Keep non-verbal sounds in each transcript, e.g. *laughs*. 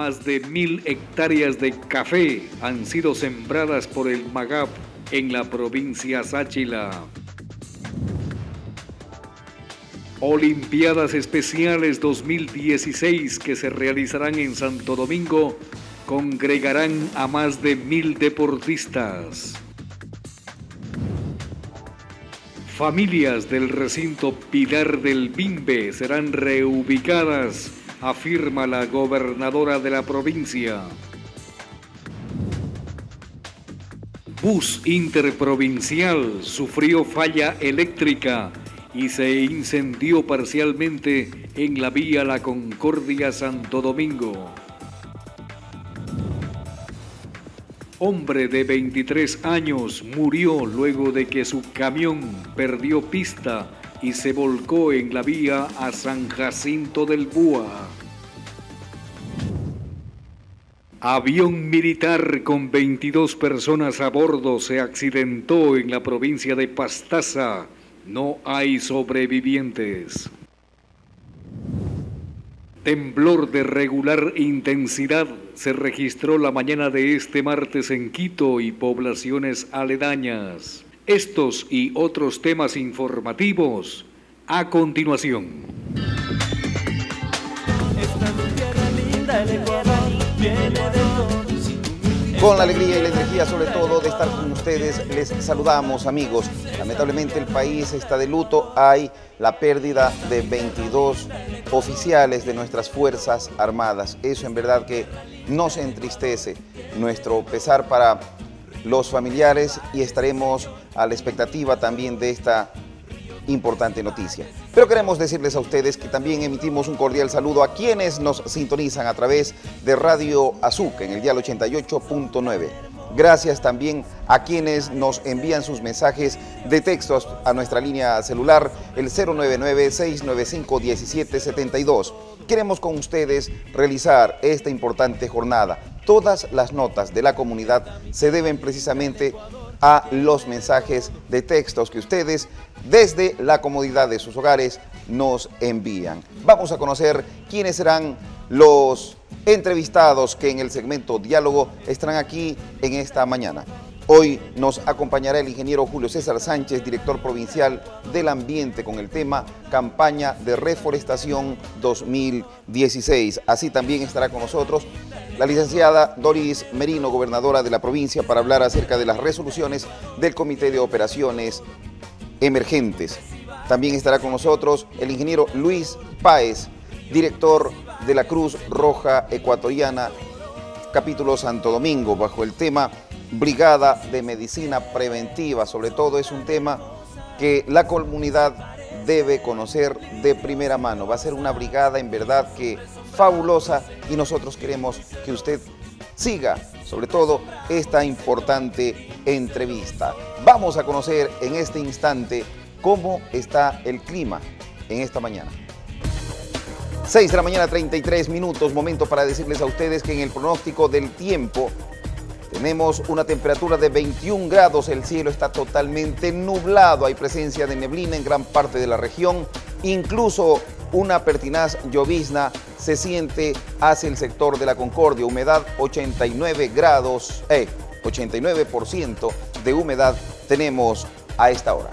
Más de mil hectáreas de café han sido sembradas por el MAGAP en la provincia Sáchila. Olimpiadas Especiales 2016 que se realizarán en Santo Domingo congregarán a más de mil deportistas. Familias del recinto Pilar del Bimbe serán reubicadas, afirma la gobernadora de la provincia. Bus interprovincial sufrió falla eléctrica y se incendió parcialmente en la vía La Concordia Santo Domingo. Hombre de 23 años murió luego de que su camión perdió pista y se volcó en la vía a San Jacinto del Búa. Avión militar con 22 personas a bordo se accidentó en la provincia de Pastaza no hay sobrevivientes. Temblor de regular intensidad se registró la mañana de este martes en Quito y poblaciones aledañas. Estos y otros temas informativos a continuación. Con la alegría y la energía sobre todo de estar con ustedes, les saludamos amigos. Lamentablemente el país está de luto, hay la pérdida de 22 oficiales de nuestras Fuerzas Armadas. Eso en verdad que nos entristece. Nuestro pesar para los familiares y estaremos a la expectativa también de esta importante noticia. Pero queremos decirles a ustedes que también emitimos un cordial saludo a quienes nos sintonizan a través de Radio Azúcar en el dial 88.9. Gracias también a quienes nos envían sus mensajes de texto a nuestra línea celular, el 099-695-1772. Queremos con ustedes realizar esta importante jornada. Todas las notas de la comunidad se deben precisamente a los mensajes de textos que ustedes desde la comodidad de sus hogares nos envían. Vamos a conocer quiénes serán los entrevistados que en el segmento Diálogo estarán aquí en esta mañana. Hoy nos acompañará el ingeniero Julio César Sánchez, director provincial del ambiente, con el tema Campaña de Reforestación 2016. Así también estará con nosotros la licenciada Doris Merino, gobernadora de la provincia, para hablar acerca de las resoluciones del Comité de Operaciones Emergentes. También estará con nosotros el ingeniero Luis Páez, director de la Cruz Roja Ecuatoriana, capítulo Santo Domingo, bajo el tema Brigada de Medicina Preventiva. Sobre todo es un tema que la comunidad debe conocer de primera mano. Va a ser una brigada en verdad que fabulosa y nosotros queremos que usted siga, sobre todo, esta importante entrevista. Vamos a conocer en este instante cómo está el clima en esta mañana. 6 de la mañana, 33 minutos, momento para decirles a ustedes que en el pronóstico del tiempo tenemos una temperatura de 21 grados, el cielo está totalmente nublado, hay presencia de neblina en gran parte de la región, incluso una pertinaz llovizna se siente hacia el sector de la Concordia, humedad 89 grados, eh, 89% de humedad tenemos a esta hora.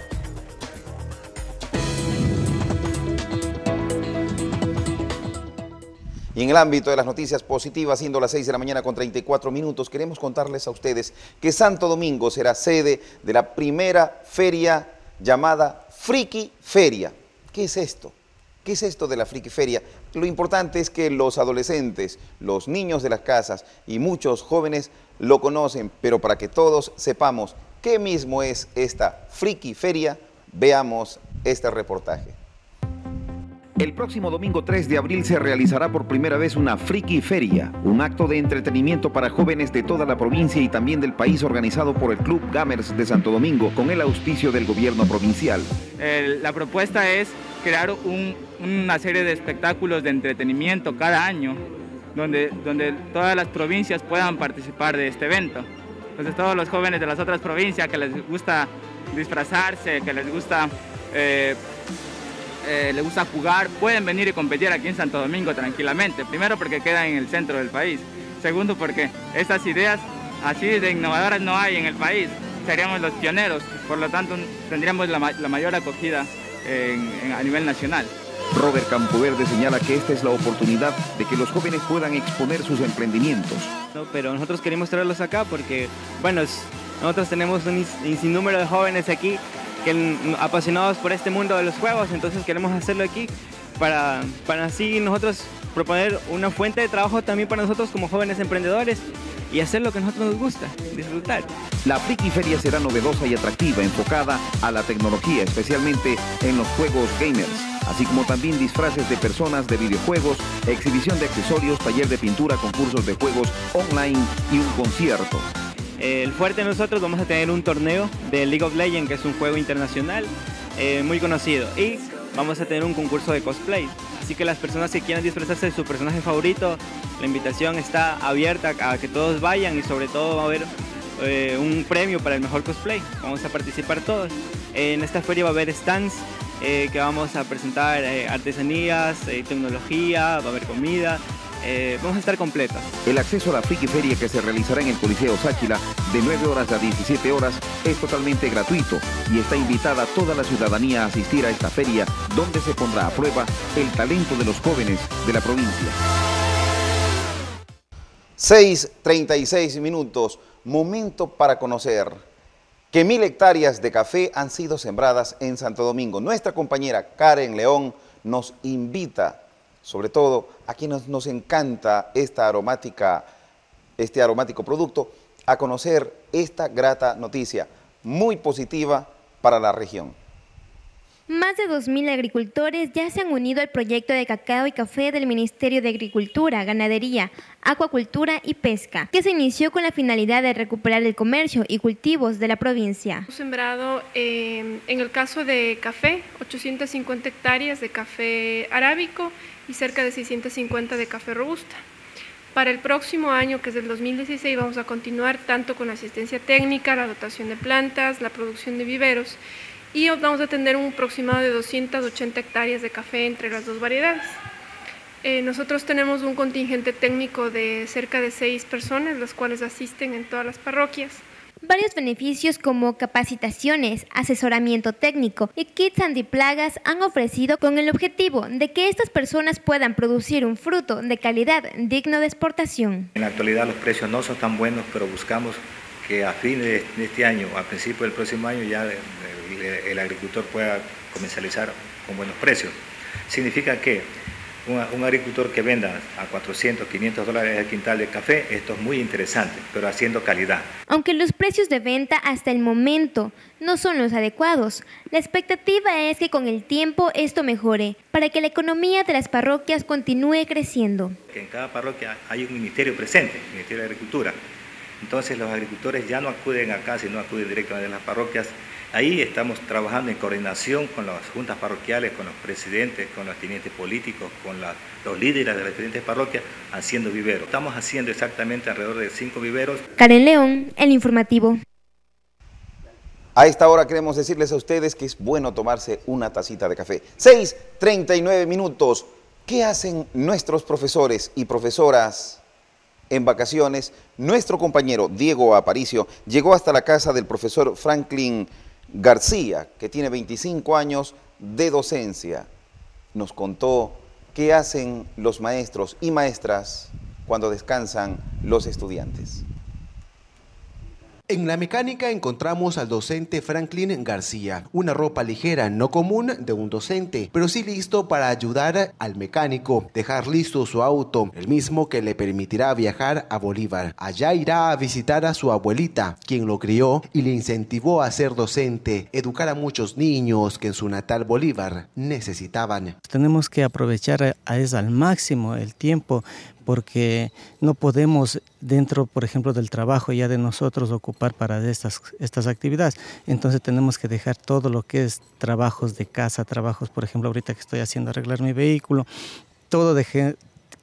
Y en el ámbito de las noticias positivas, siendo las 6 de la mañana con 34 minutos, queremos contarles a ustedes que Santo Domingo será sede de la primera feria llamada Friki Feria. ¿Qué es esto? ¿Qué es esto de la Friki Feria? Lo importante es que los adolescentes, los niños de las casas y muchos jóvenes lo conocen, pero para que todos sepamos qué mismo es esta Friki Feria, veamos este reportaje. El próximo domingo 3 de abril se realizará por primera vez una Friki Feria, un acto de entretenimiento para jóvenes de toda la provincia y también del país organizado por el Club Gamers de Santo Domingo con el auspicio del gobierno provincial. la propuesta es crear una serie de espectáculos de entretenimiento cada año donde, donde todas las provincias puedan participar de este evento. Entonces todos los jóvenes de las otras provincias que les gusta disfrazarse, que les gusta... Eh, eh, les gusta jugar, pueden venir y competir aquí en Santo Domingo tranquilamente. Primero porque quedan en el centro del país. Segundo porque estas ideas así de innovadoras no hay en el país. Seríamos los pioneros, por lo tanto tendríamos la, mayor acogida a nivel nacional. Robert Campoverde señala que esta es la oportunidad de que los jóvenes puedan exponer sus emprendimientos. pero nosotros queremos traerlos acá porque, bueno, nosotros tenemos un sinnúmero de jóvenes aquí que apasionados por este mundo de los juegos, entonces queremos hacerlo aquí para, para así nosotros proponer una fuente de trabajo también para nosotros como jóvenes emprendedores y hacer lo que a nosotros nos gusta, disfrutar. La Friki Feria será novedosa y atractiva, enfocada a la tecnología, especialmente en los juegos gamers, así como también disfraces de personas de videojuegos, exhibición de accesorios, taller de pintura, concursos de juegos online y un concierto. El fuerte de nosotros vamos a tener un torneo de League of Legends, que es un juego internacional eh, muy conocido. Y vamos a tener un concurso de cosplay. Así que las personas que quieran disfrazarse de su personaje favorito, la invitación está abierta a que todos vayan y sobre todo va a haber eh, un premio para el mejor cosplay. Vamos a participar todos. En esta feria va a haber stands eh, que vamos a presentar artesanías, tecnología, va a haber comida, eh, vamos a estar completos. El acceso a la Friki Feria que se realizará en el Coliseo Sáchila de 9 horas a 17 horas es totalmente gratuito y está invitada toda la ciudadanía a asistir a esta feria donde se pondrá a prueba el talento de los jóvenes de la provincia. 6.36 minutos, momento para conocer que mil hectáreas de café han sido sembradas en Santo Domingo. Nuestra compañera Karen León nos invita sobre todo a quienes nos encanta esta aromática, este aromático producto, a conocer esta grata noticia muy positiva para la región. Más de 2.000 agricultores ya se han unido al proyecto de cacao y café del Ministerio de Agricultura, Ganadería, Acuacultura y Pesca, que se inició con la finalidad de recuperar el comercio y cultivos de la provincia. Hemos sembrado, eh, en el caso de café, 850 hectáreas de café arábico y cerca de 650 de café robusta. Para el próximo año, que es el 2016, vamos a continuar tanto con la asistencia técnica, la dotación de plantas, la producción de viveros y vamos a tener un aproximado de 280 hectáreas de café entre las dos variedades. Eh, nosotros tenemos un contingente técnico de cerca de seis personas, las cuales asisten en todas las parroquias. Varios beneficios como capacitaciones, asesoramiento técnico y kits antiplagas han ofrecido con el objetivo de que estas personas puedan producir un fruto de calidad digno de exportación. En la actualidad los precios no son tan buenos, pero buscamos que a fin de este año, a principio del próximo año, ya el agricultor pueda comercializar con buenos precios. Significa que un, agricultor que venda a 400, 500 dólares el quintal de café, esto es muy interesante, pero haciendo calidad. Aunque los precios de venta hasta el momento no son los adecuados, la expectativa es que con el tiempo esto mejore para que la economía de las parroquias continúe creciendo. Que en cada parroquia hay un ministerio presente, el Ministerio de Agricultura. Entonces los agricultores ya no acuden acá, sino acuden directamente a las parroquias Ahí estamos trabajando en coordinación con las juntas parroquiales, con los presidentes, con los tenientes políticos, con los líderes de las diferentes parroquias, haciendo viveros. Estamos haciendo exactamente alrededor de cinco viveros. Karen León, el informativo. A esta hora queremos decirles a ustedes que es bueno tomarse una tacita de café. 6.39 minutos. ¿Qué hacen nuestros profesores y profesoras en vacaciones? Nuestro compañero Diego Aparicio llegó hasta la casa del profesor Franklin García, que tiene 25 años de docencia, nos contó qué hacen los maestros y maestras cuando descansan los estudiantes. En la mecánica encontramos al docente Franklin García, una ropa ligera no común de un docente, pero sí listo para ayudar al mecánico, dejar listo su auto, el mismo que le permitirá viajar a Bolívar. Allá irá a visitar a su abuelita, quien lo crió y le incentivó a ser docente, educar a muchos niños que en su natal Bolívar necesitaban. Tenemos que aprovechar al máximo el tiempo porque no podemos dentro, por ejemplo, del trabajo ya de nosotros ocupar para estas, estas actividades. Entonces tenemos que dejar todo lo que es trabajos de casa, trabajos, por ejemplo, ahorita que estoy haciendo arreglar mi vehículo, todo dejé,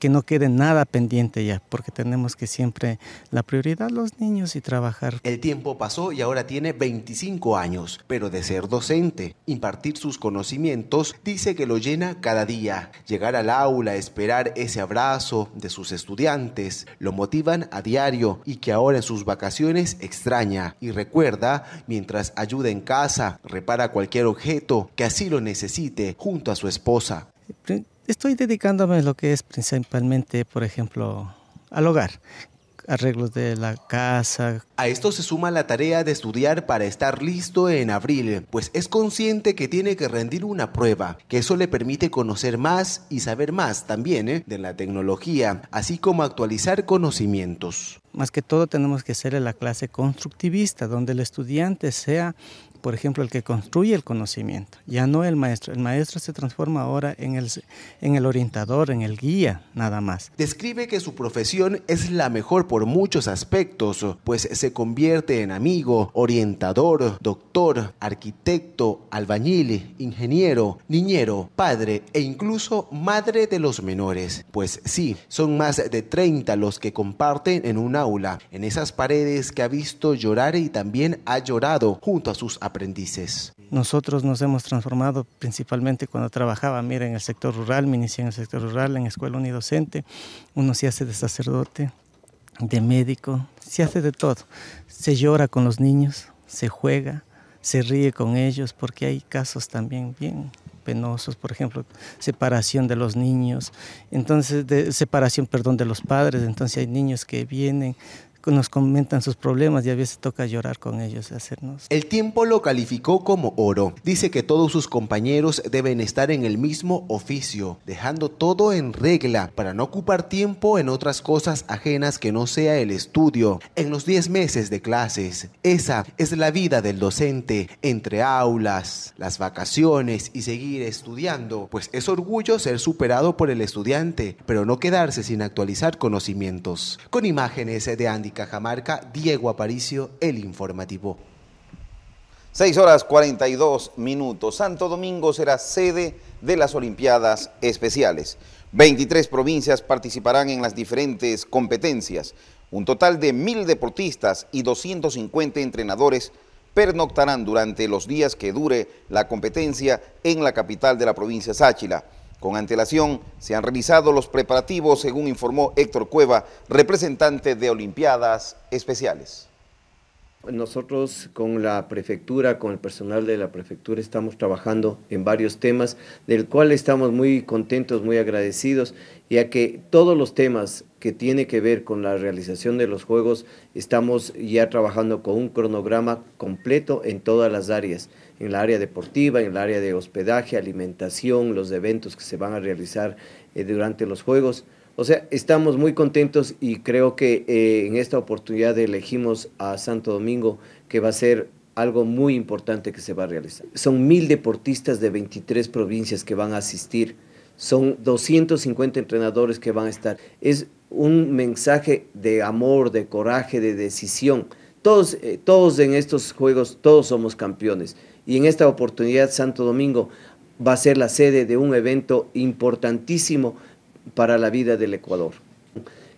que no quede nada pendiente ya, porque tenemos que siempre la prioridad los niños y trabajar. El tiempo pasó y ahora tiene 25 años, pero de ser docente, impartir sus conocimientos, dice que lo llena cada día. Llegar al aula, esperar ese abrazo de sus estudiantes, lo motivan a diario y que ahora en sus vacaciones extraña y recuerda mientras ayuda en casa, repara cualquier objeto que así lo necesite junto a su esposa. Estoy dedicándome a lo que es principalmente, por ejemplo, al hogar, arreglos de la casa. A esto se suma la tarea de estudiar para estar listo en abril, pues es consciente que tiene que rendir una prueba, que eso le permite conocer más y saber más también ¿eh? de la tecnología, así como actualizar conocimientos. Más que todo tenemos que ser en la clase constructivista, donde el estudiante sea por ejemplo, el que construye el conocimiento, ya no el maestro. El maestro se transforma ahora en el, en el orientador, en el guía, nada más. Describe que su profesión es la mejor por muchos aspectos, pues se convierte en amigo, orientador, doctor, arquitecto, albañil, ingeniero, niñero, padre e incluso madre de los menores. Pues sí, son más de 30 los que comparten en un aula, en esas paredes que ha visto llorar y también ha llorado junto a sus aprendices. Nosotros nos hemos transformado principalmente cuando trabajaba, mira, en el sector rural, me inicié en el sector rural, en escuela unidocente, uno se hace de sacerdote, de médico, se hace de todo. Se llora con los niños, se juega, se ríe con ellos, porque hay casos también bien penosos, por ejemplo, separación de los niños, entonces de separación, perdón, de los padres, entonces hay niños que vienen nos comentan sus problemas y a veces toca llorar con ellos, hacernos. El tiempo lo calificó como oro. Dice que todos sus compañeros deben estar en el mismo oficio, dejando todo en regla para no ocupar tiempo en otras cosas ajenas que no sea el estudio. En los 10 meses de clases, esa es la vida del docente, entre aulas, las vacaciones y seguir estudiando, pues es orgullo ser superado por el estudiante, pero no quedarse sin actualizar conocimientos. Con imágenes de Andy Cajamarca, Diego Aparicio, El Informativo. 6 horas 42 minutos. Santo Domingo será sede de las Olimpiadas Especiales. 23 provincias participarán en las diferentes competencias. Un total de mil deportistas y 250 entrenadores pernoctarán durante los días que dure la competencia en la capital de la provincia Sáchila. Con antelación se han realizado los preparativos, según informó Héctor Cueva, representante de Olimpiadas Especiales. Nosotros con la prefectura, con el personal de la prefectura, estamos trabajando en varios temas, del cual estamos muy contentos, muy agradecidos, ya que todos los temas que tienen que ver con la realización de los Juegos, estamos ya trabajando con un cronograma completo en todas las áreas en el área deportiva, en el área de hospedaje, alimentación, los eventos que se van a realizar eh, durante los Juegos. O sea, estamos muy contentos y creo que eh, en esta oportunidad elegimos a Santo Domingo, que va a ser algo muy importante que se va a realizar. Son mil deportistas de 23 provincias que van a asistir, son 250 entrenadores que van a estar. Es un mensaje de amor, de coraje, de decisión. Todos, eh, todos en estos juegos, todos somos campeones y en esta oportunidad Santo Domingo va a ser la sede de un evento importantísimo para la vida del Ecuador.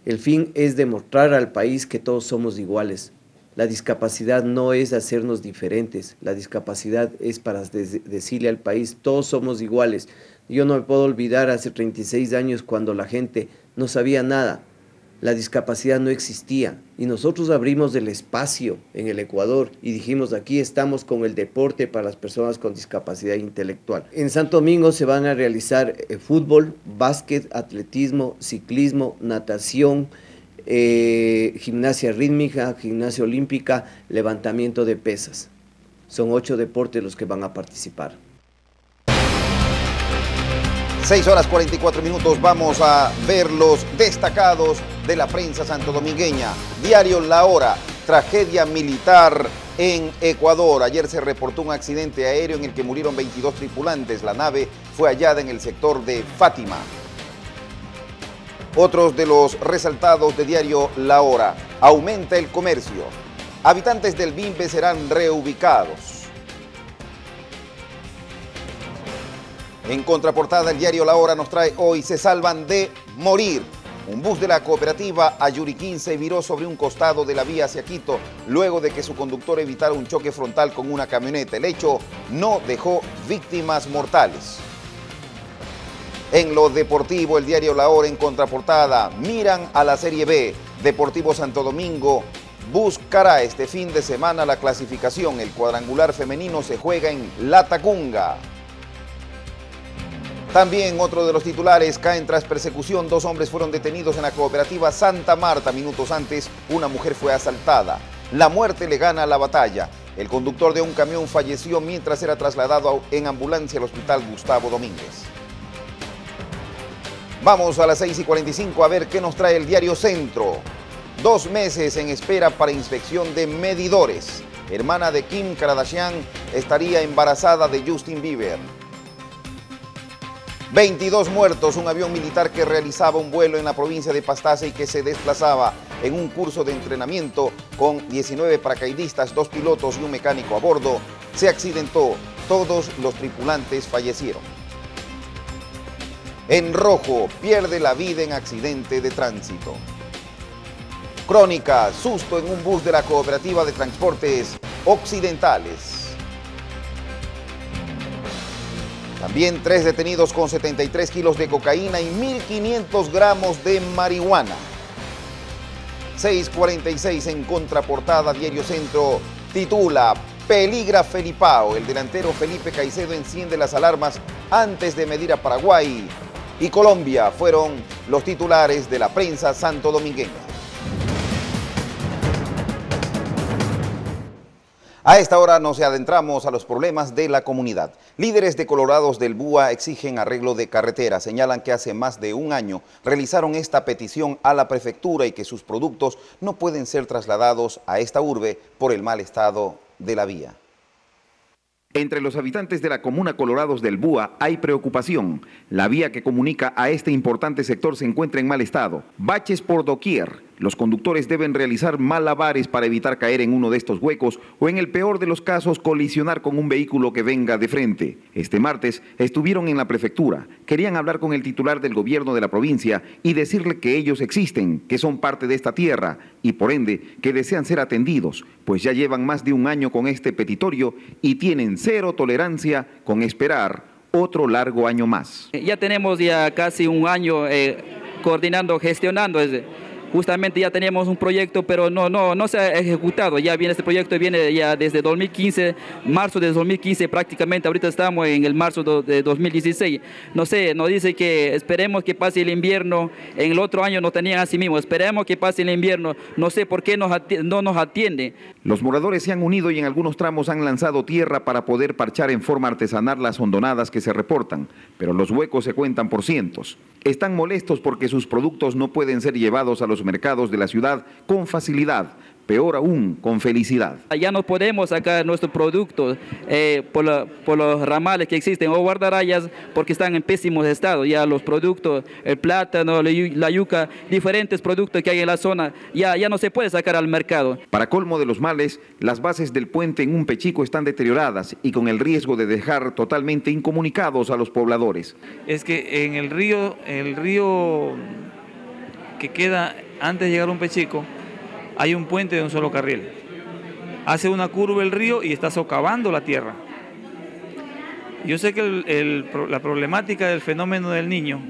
El fin es demostrar al país que todos somos iguales. La discapacidad no es hacernos diferentes, la discapacidad es para decirle al país, todos somos iguales. Yo no me puedo olvidar hace 36 años cuando la gente no sabía nada, la discapacidad no existía y nosotros abrimos el espacio en el Ecuador y dijimos aquí estamos con el deporte para las personas con discapacidad intelectual. En Santo Domingo se van a realizar eh, fútbol, básquet, atletismo, ciclismo, natación, eh, gimnasia rítmica, gimnasia olímpica, levantamiento de pesas. Son ocho deportes los que van a participar. 6 horas 44 minutos vamos a ver los destacados de la prensa santodomingueña. Diario La Hora, tragedia militar en Ecuador. Ayer se reportó un accidente aéreo en el que murieron 22 tripulantes. La nave fue hallada en el sector de Fátima. Otros de los resaltados de diario La Hora. Aumenta el comercio. Habitantes del BIMPE serán reubicados. En contraportada, el diario La Hora nos trae hoy, se salvan de morir. Un bus de la cooperativa Ayuriquín se viró sobre un costado de la vía hacia Quito luego de que su conductor evitara un choque frontal con una camioneta. El hecho no dejó víctimas mortales. En lo deportivo, el diario La Hora en contraportada miran a la Serie B. Deportivo Santo Domingo buscará este fin de semana la clasificación. El cuadrangular femenino se juega en La Tacunga. También otro de los titulares caen tras persecución. Dos hombres fueron detenidos en la cooperativa Santa Marta. Minutos antes, una mujer fue asaltada. La muerte le gana la batalla. El conductor de un camión falleció mientras era trasladado en ambulancia al hospital Gustavo Domínguez. Vamos a las 6 y 45 a ver qué nos trae el diario Centro. Dos meses en espera para inspección de medidores. Hermana de Kim Kardashian estaría embarazada de Justin Bieber. 22 muertos, un avión militar que realizaba un vuelo en la provincia de Pastaza y que se desplazaba en un curso de entrenamiento con 19 paracaidistas, dos pilotos y un mecánico a bordo, se accidentó. Todos los tripulantes fallecieron. En rojo, pierde la vida en accidente de tránsito. Crónica, susto en un bus de la Cooperativa de Transportes Occidentales. También tres detenidos con 73 kilos de cocaína y 1.500 gramos de marihuana. 646 en contraportada, Diario Centro titula Peligra Felipao. El delantero Felipe Caicedo enciende las alarmas antes de medir a Paraguay. Y Colombia fueron los titulares de la prensa santo domingueña. A esta hora nos adentramos a los problemas de la comunidad. Líderes de Colorados del BUA exigen arreglo de carretera. Señalan que hace más de un año realizaron esta petición a la prefectura y que sus productos no pueden ser trasladados a esta urbe por el mal estado de la vía. Entre los habitantes de la comuna Colorados del Búa hay preocupación. La vía que comunica a este importante sector se encuentra en mal estado. Baches por doquier. Los conductores deben realizar malabares para evitar caer en uno de estos huecos o en el peor de los casos colisionar con un vehículo que venga de frente. Este martes estuvieron en la prefectura. Querían hablar con el titular del gobierno de la provincia y decirle que ellos existen, que son parte de esta tierra y por ende que desean ser atendidos, pues ya llevan más de un año con este petitorio y tienen cero tolerancia con esperar otro largo año más. Ya tenemos ya casi un año eh, coordinando, gestionando justamente ya teníamos un proyecto, pero no, no, no se ha ejecutado. Ya viene este proyecto, viene ya desde 2015, marzo de 2015 prácticamente, ahorita estamos en el marzo de 2016. No sé, nos dice que esperemos que pase el invierno, en el otro año no tenían así mismo, esperemos que pase el invierno, no sé por qué nos no nos atiende. Los moradores se han unido y en algunos tramos han lanzado tierra para poder parchar en forma artesanal las hondonadas que se reportan, pero los huecos se cuentan por cientos. Están molestos porque sus productos no pueden ser llevados a los mercados de la ciudad con facilidad, peor aún, con felicidad. Ya no podemos sacar nuestros productos eh, por, los ramales que existen o guardarayas porque están en pésimo estado. Ya los productos, el plátano, la yuca, diferentes productos que hay en la zona, ya, ya no se puede sacar al mercado. Para colmo de los males, las bases del puente en un pechico están deterioradas y con el riesgo de dejar totalmente incomunicados a los pobladores. Es que en el río, el río que queda antes de llegar a un pechico, hay un puente de un solo carril. Hace una curva el río y está socavando la tierra. Yo sé que la problemática del fenómeno del niño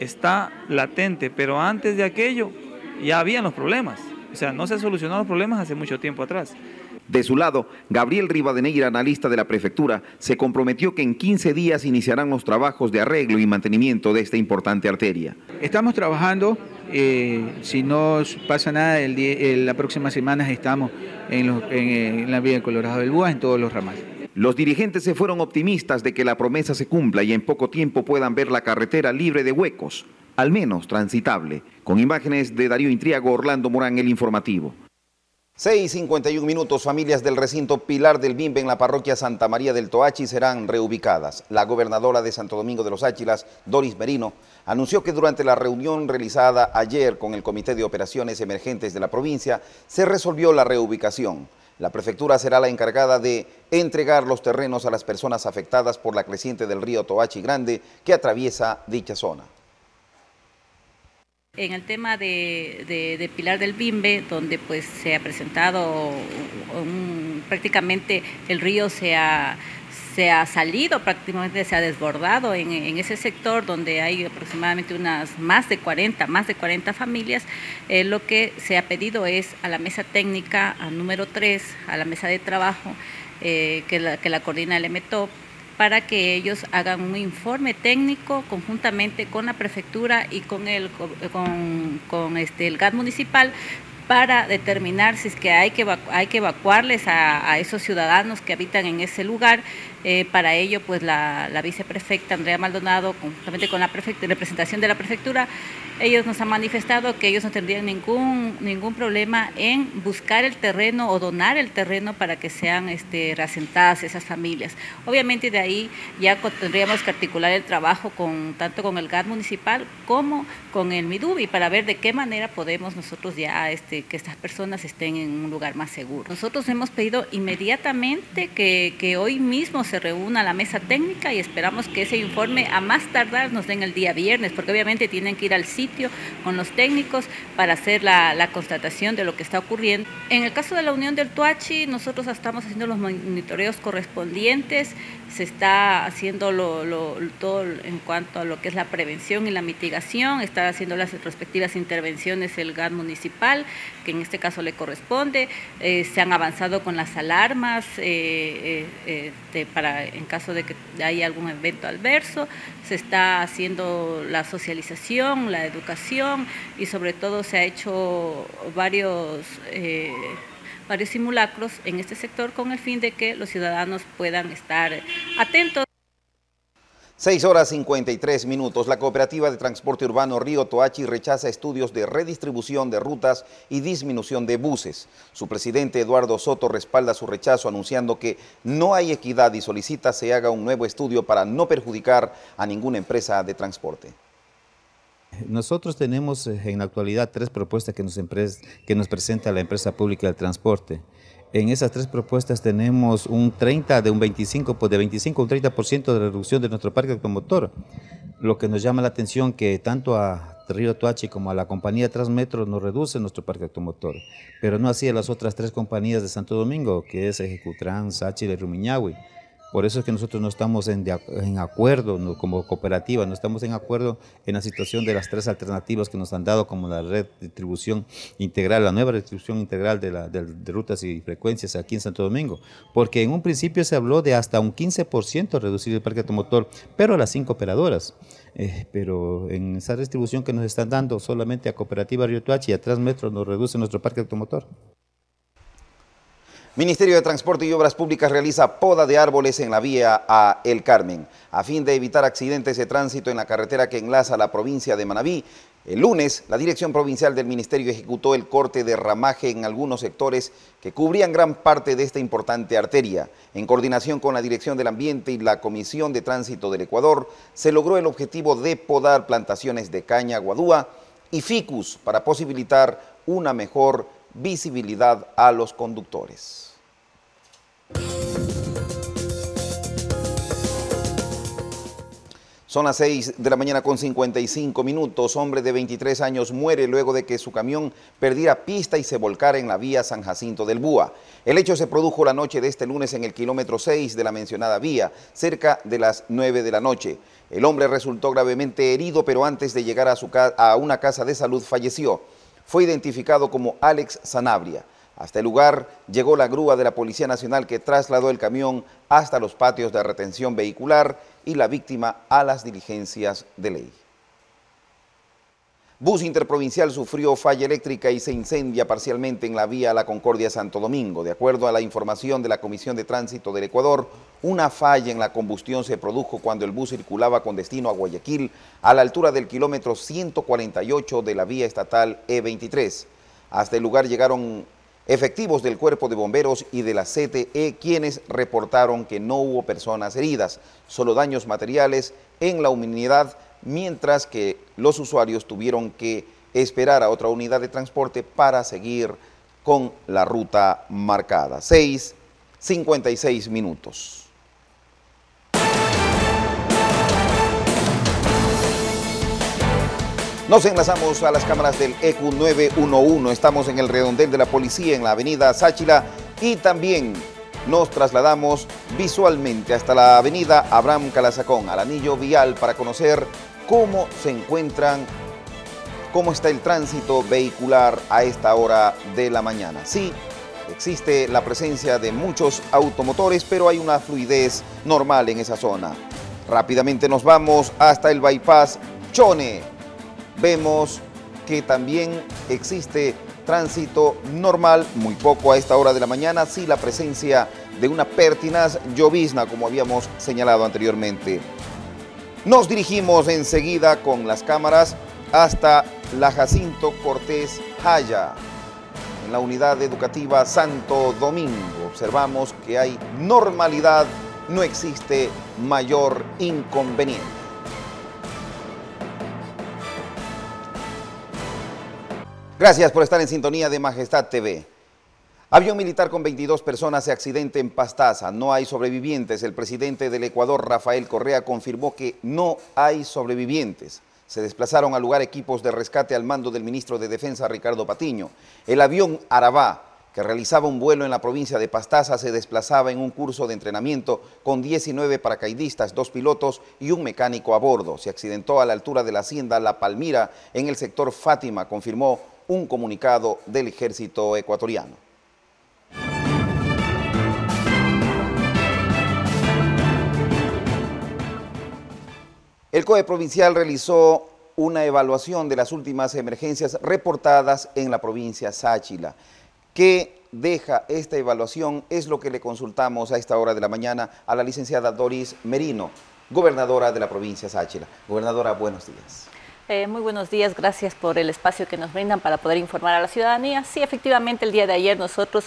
está latente, pero antes de aquello ya habían los problemas. O sea, no se han solucionado los problemas hace mucho tiempo atrás. De su lado, Gabriel Rivadeneira, analista de la prefectura, se comprometió que en 15 días iniciarán los trabajos de arreglo y mantenimiento de esta importante arteria. Estamos trabajando, eh, si no pasa nada, el la próxima semana estamos en, la vía de Colorado del Búa, en todos los ramales. Los dirigentes se fueron optimistas de que la promesa se cumpla y en poco tiempo puedan ver la carretera libre de huecos, al menos transitable. Con imágenes de Darío Intriago, Orlando Morán, el informativo. 6.51 minutos, familias del recinto Pilar del Bimbe en la parroquia Santa María del Toachi serán reubicadas. La gobernadora de Santo Domingo de los Áchilas, Doris Merino, anunció que durante la reunión realizada ayer con el Comité de Operaciones Emergentes de la provincia, se resolvió la reubicación. La prefectura será la encargada de entregar los terrenos a las personas afectadas por la creciente del río Toachi Grande que atraviesa dicha zona. En el tema de, Pilar del Bimbe, donde pues se ha presentado prácticamente el río se ha, se ha salido, prácticamente se ha desbordado en, ese sector donde hay aproximadamente unas más de 40, más de 40 familias, eh, lo que se ha pedido es a la mesa técnica, número 3, a la mesa de trabajo eh, que, la, que la coordina el EMETOP, para que ellos hagan un informe técnico conjuntamente con la prefectura y con el, con, con este, el GAT municipal para determinar si es que hay que, hay que evacuarles a, esos ciudadanos que habitan en ese lugar eh, para ello, pues la, viceprefecta Andrea Maldonado, conjuntamente con la representación de la prefectura, ellos nos han manifestado que ellos no tendrían ningún, ningún problema en buscar el terreno o donar el terreno para que sean este, reasentadas esas familias. Obviamente de ahí ya tendríamos que articular el trabajo con, tanto con el GAT municipal como con el MIDUBI para ver de qué manera podemos nosotros ya este, que estas personas estén en un lugar más seguro. Nosotros hemos pedido inmediatamente que, que hoy mismo se reúna la mesa técnica y esperamos que ese informe a más tardar nos den el día viernes, porque obviamente tienen que ir al sitio con los técnicos para hacer la, constatación de lo que está ocurriendo. En el caso de la Unión del Tuachi, nosotros estamos haciendo los monitoreos correspondientes, se está haciendo todo en cuanto a lo que es la prevención y la mitigación, está haciendo las respectivas intervenciones el GAN municipal, que en este caso le corresponde, eh, se han avanzado con las alarmas eh, eh, para en caso de que haya algún evento adverso, se está haciendo la socialización, la educación y sobre todo se ha hecho varios, eh, varios simulacros en este sector con el fin de que los ciudadanos puedan estar atentos. 6 horas 53 minutos. La Cooperativa de Transporte Urbano Río Toachi rechaza estudios de redistribución de rutas y disminución de buses. Su presidente Eduardo Soto respalda su rechazo anunciando que no hay equidad y solicita se haga un nuevo estudio para no perjudicar a ninguna empresa de transporte. Nosotros tenemos eh, en la actualidad tres propuestas que nos, presenta la empresa pública del transporte. En esas tres propuestas tenemos un 30, de un 25, pues de 25 a un 30% de reducción de nuestro parque automotor. Lo que nos llama la atención que tanto a Río Tuachi como a la compañía Transmetro nos reduce nuestro parque automotor, pero no así a las otras tres compañías de Santo Domingo, que es Ejecutran, Sachi y Rumiñahui. Por eso es que nosotros no estamos en, acuerdo como cooperativa, no estamos en acuerdo en la situación de las tres alternativas que nos han dado como la red de distribución integral, la nueva distribución integral de, rutas y frecuencias aquí en Santo Domingo. Porque en un principio se habló de hasta un 15% reducir el parque automotor, pero a las cinco operadoras. Eh, pero en esa distribución que nos están dando solamente a Cooperativa Río Tuachi y a Transmetro nos reduce nuestro parque automotor. Ministerio de Transporte y Obras Públicas realiza poda de árboles en la vía a El Carmen. A fin de evitar accidentes de tránsito en la carretera que enlaza la provincia de Manabí, el lunes la Dirección Provincial del Ministerio ejecutó el corte de ramaje en algunos sectores que cubrían gran parte de esta importante arteria. En coordinación con la Dirección del Ambiente y la Comisión de Tránsito del Ecuador, se logró el objetivo de podar plantaciones de caña guadúa y ficus para posibilitar una mejor visibilidad a los conductores. Son las 6 de la mañana con 55 minutos. Hombre de 23 años muere luego de que su camión perdiera pista y se volcara en la vía San Jacinto del Búa. El hecho se produjo la noche de este lunes en el kilómetro 6 de la mencionada vía, cerca de las 9 de la noche. El hombre resultó gravemente herido, pero antes de llegar a, su a una casa de salud falleció. Fue identificado como Alex Sanabria. Hasta el lugar llegó la grúa de la Policía Nacional que trasladó el camión hasta los patios de retención vehicular y la víctima a las diligencias de ley. Bus interprovincial sufrió falla eléctrica y se incendia parcialmente en la vía La Concordia Santo Domingo. De acuerdo a la información de la Comisión de Tránsito del Ecuador, una falla en la combustión se produjo cuando el bus circulaba con destino a Guayaquil a la altura del kilómetro 148 de la vía estatal E23. Hasta el lugar llegaron efectivos del Cuerpo de Bomberos y de la CTE quienes reportaron que no hubo personas heridas, solo daños materiales en la unidad, mientras que los usuarios tuvieron que esperar a otra unidad de transporte para seguir con la ruta marcada. 6.56 minutos. Nos enlazamos a las cámaras del EQ 911. Estamos en el redondel de la policía en la avenida Sáchila y también nos trasladamos visualmente hasta la avenida Abraham Calazacón, al anillo vial, para conocer cómo se encuentran, cómo está el tránsito vehicular a esta hora de la mañana. Sí, existe la presencia de muchos automotores, pero hay una fluidez normal en esa zona. Rápidamente nos vamos hasta el bypass Chone, vemos que también existe tránsito normal, muy poco a esta hora de la mañana, sí la presencia de una pertinaz llovizna, como habíamos señalado anteriormente. Nos dirigimos enseguida con las cámaras hasta la Jacinto Cortés Jaya, en la unidad educativa Santo Domingo. Observamos que hay normalidad, no existe mayor inconveniente. Gracias por estar en sintonía de Majestad TV. Avión militar con 22 personas se accidente en Pastaza. No hay sobrevivientes. El presidente del Ecuador, Rafael Correa, confirmó que no hay sobrevivientes. Se desplazaron al lugar equipos de rescate al mando del ministro de Defensa, Ricardo Patiño. El avión Arabá, que realizaba un vuelo en la provincia de Pastaza, se desplazaba en un curso de entrenamiento con 19 paracaidistas, dos pilotos y un mecánico a bordo. Se accidentó a la altura de la hacienda La Palmira, en el sector Fátima, confirmó un comunicado del ejército ecuatoriano. El COE provincial realizó una evaluación de las últimas emergencias reportadas en la provincia Sáchila. ¿Qué deja esta evaluación? Es lo que le consultamos a esta hora de la mañana a la licenciada Doris Merino, gobernadora de la provincia Sáchila. Gobernadora, buenos días. Eh, muy buenos días, gracias por el espacio que nos brindan para poder informar a la ciudadanía. Sí, efectivamente, el día de ayer nosotros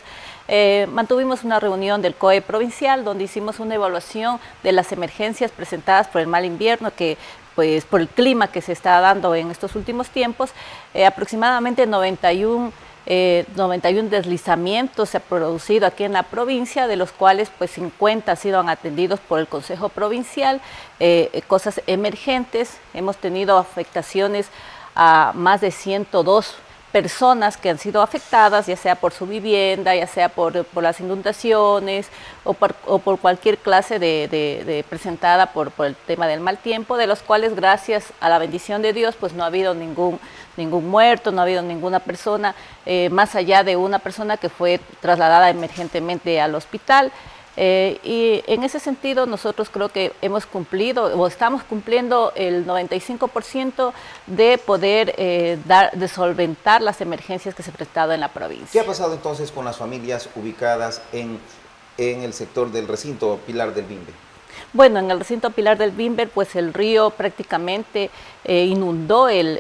eh, mantuvimos una reunión del COE provincial donde hicimos una evaluación de las emergencias presentadas por el mal invierno que pues por el clima que se está dando en estos últimos tiempos, eh, aproximadamente 91 91 eh, deslizamientos se han producido aquí en la provincia, de los cuales pues 50 han sido atendidos por el Consejo Provincial, eh, cosas emergentes, hemos tenido afectaciones a más de 102 personas que han sido afectadas, ya sea por su vivienda, ya sea por, las inundaciones o por, cualquier clase de, presentada por, por, el tema del mal tiempo, de los cuales gracias a la bendición de Dios pues no ha habido ningún, ningún muerto, no ha habido ninguna persona, eh, más allá de una persona que fue trasladada emergentemente al hospital. Eh, y en ese sentido nosotros creo que hemos cumplido o estamos cumpliendo el 95% de poder eh, dar, de solventar las emergencias que se han prestado en la provincia. ¿Qué ha pasado entonces con las familias ubicadas en, en el sector del recinto Pilar del Bimbe? Bueno, en el recinto Pilar del Bimber, pues el río prácticamente eh, inundó el,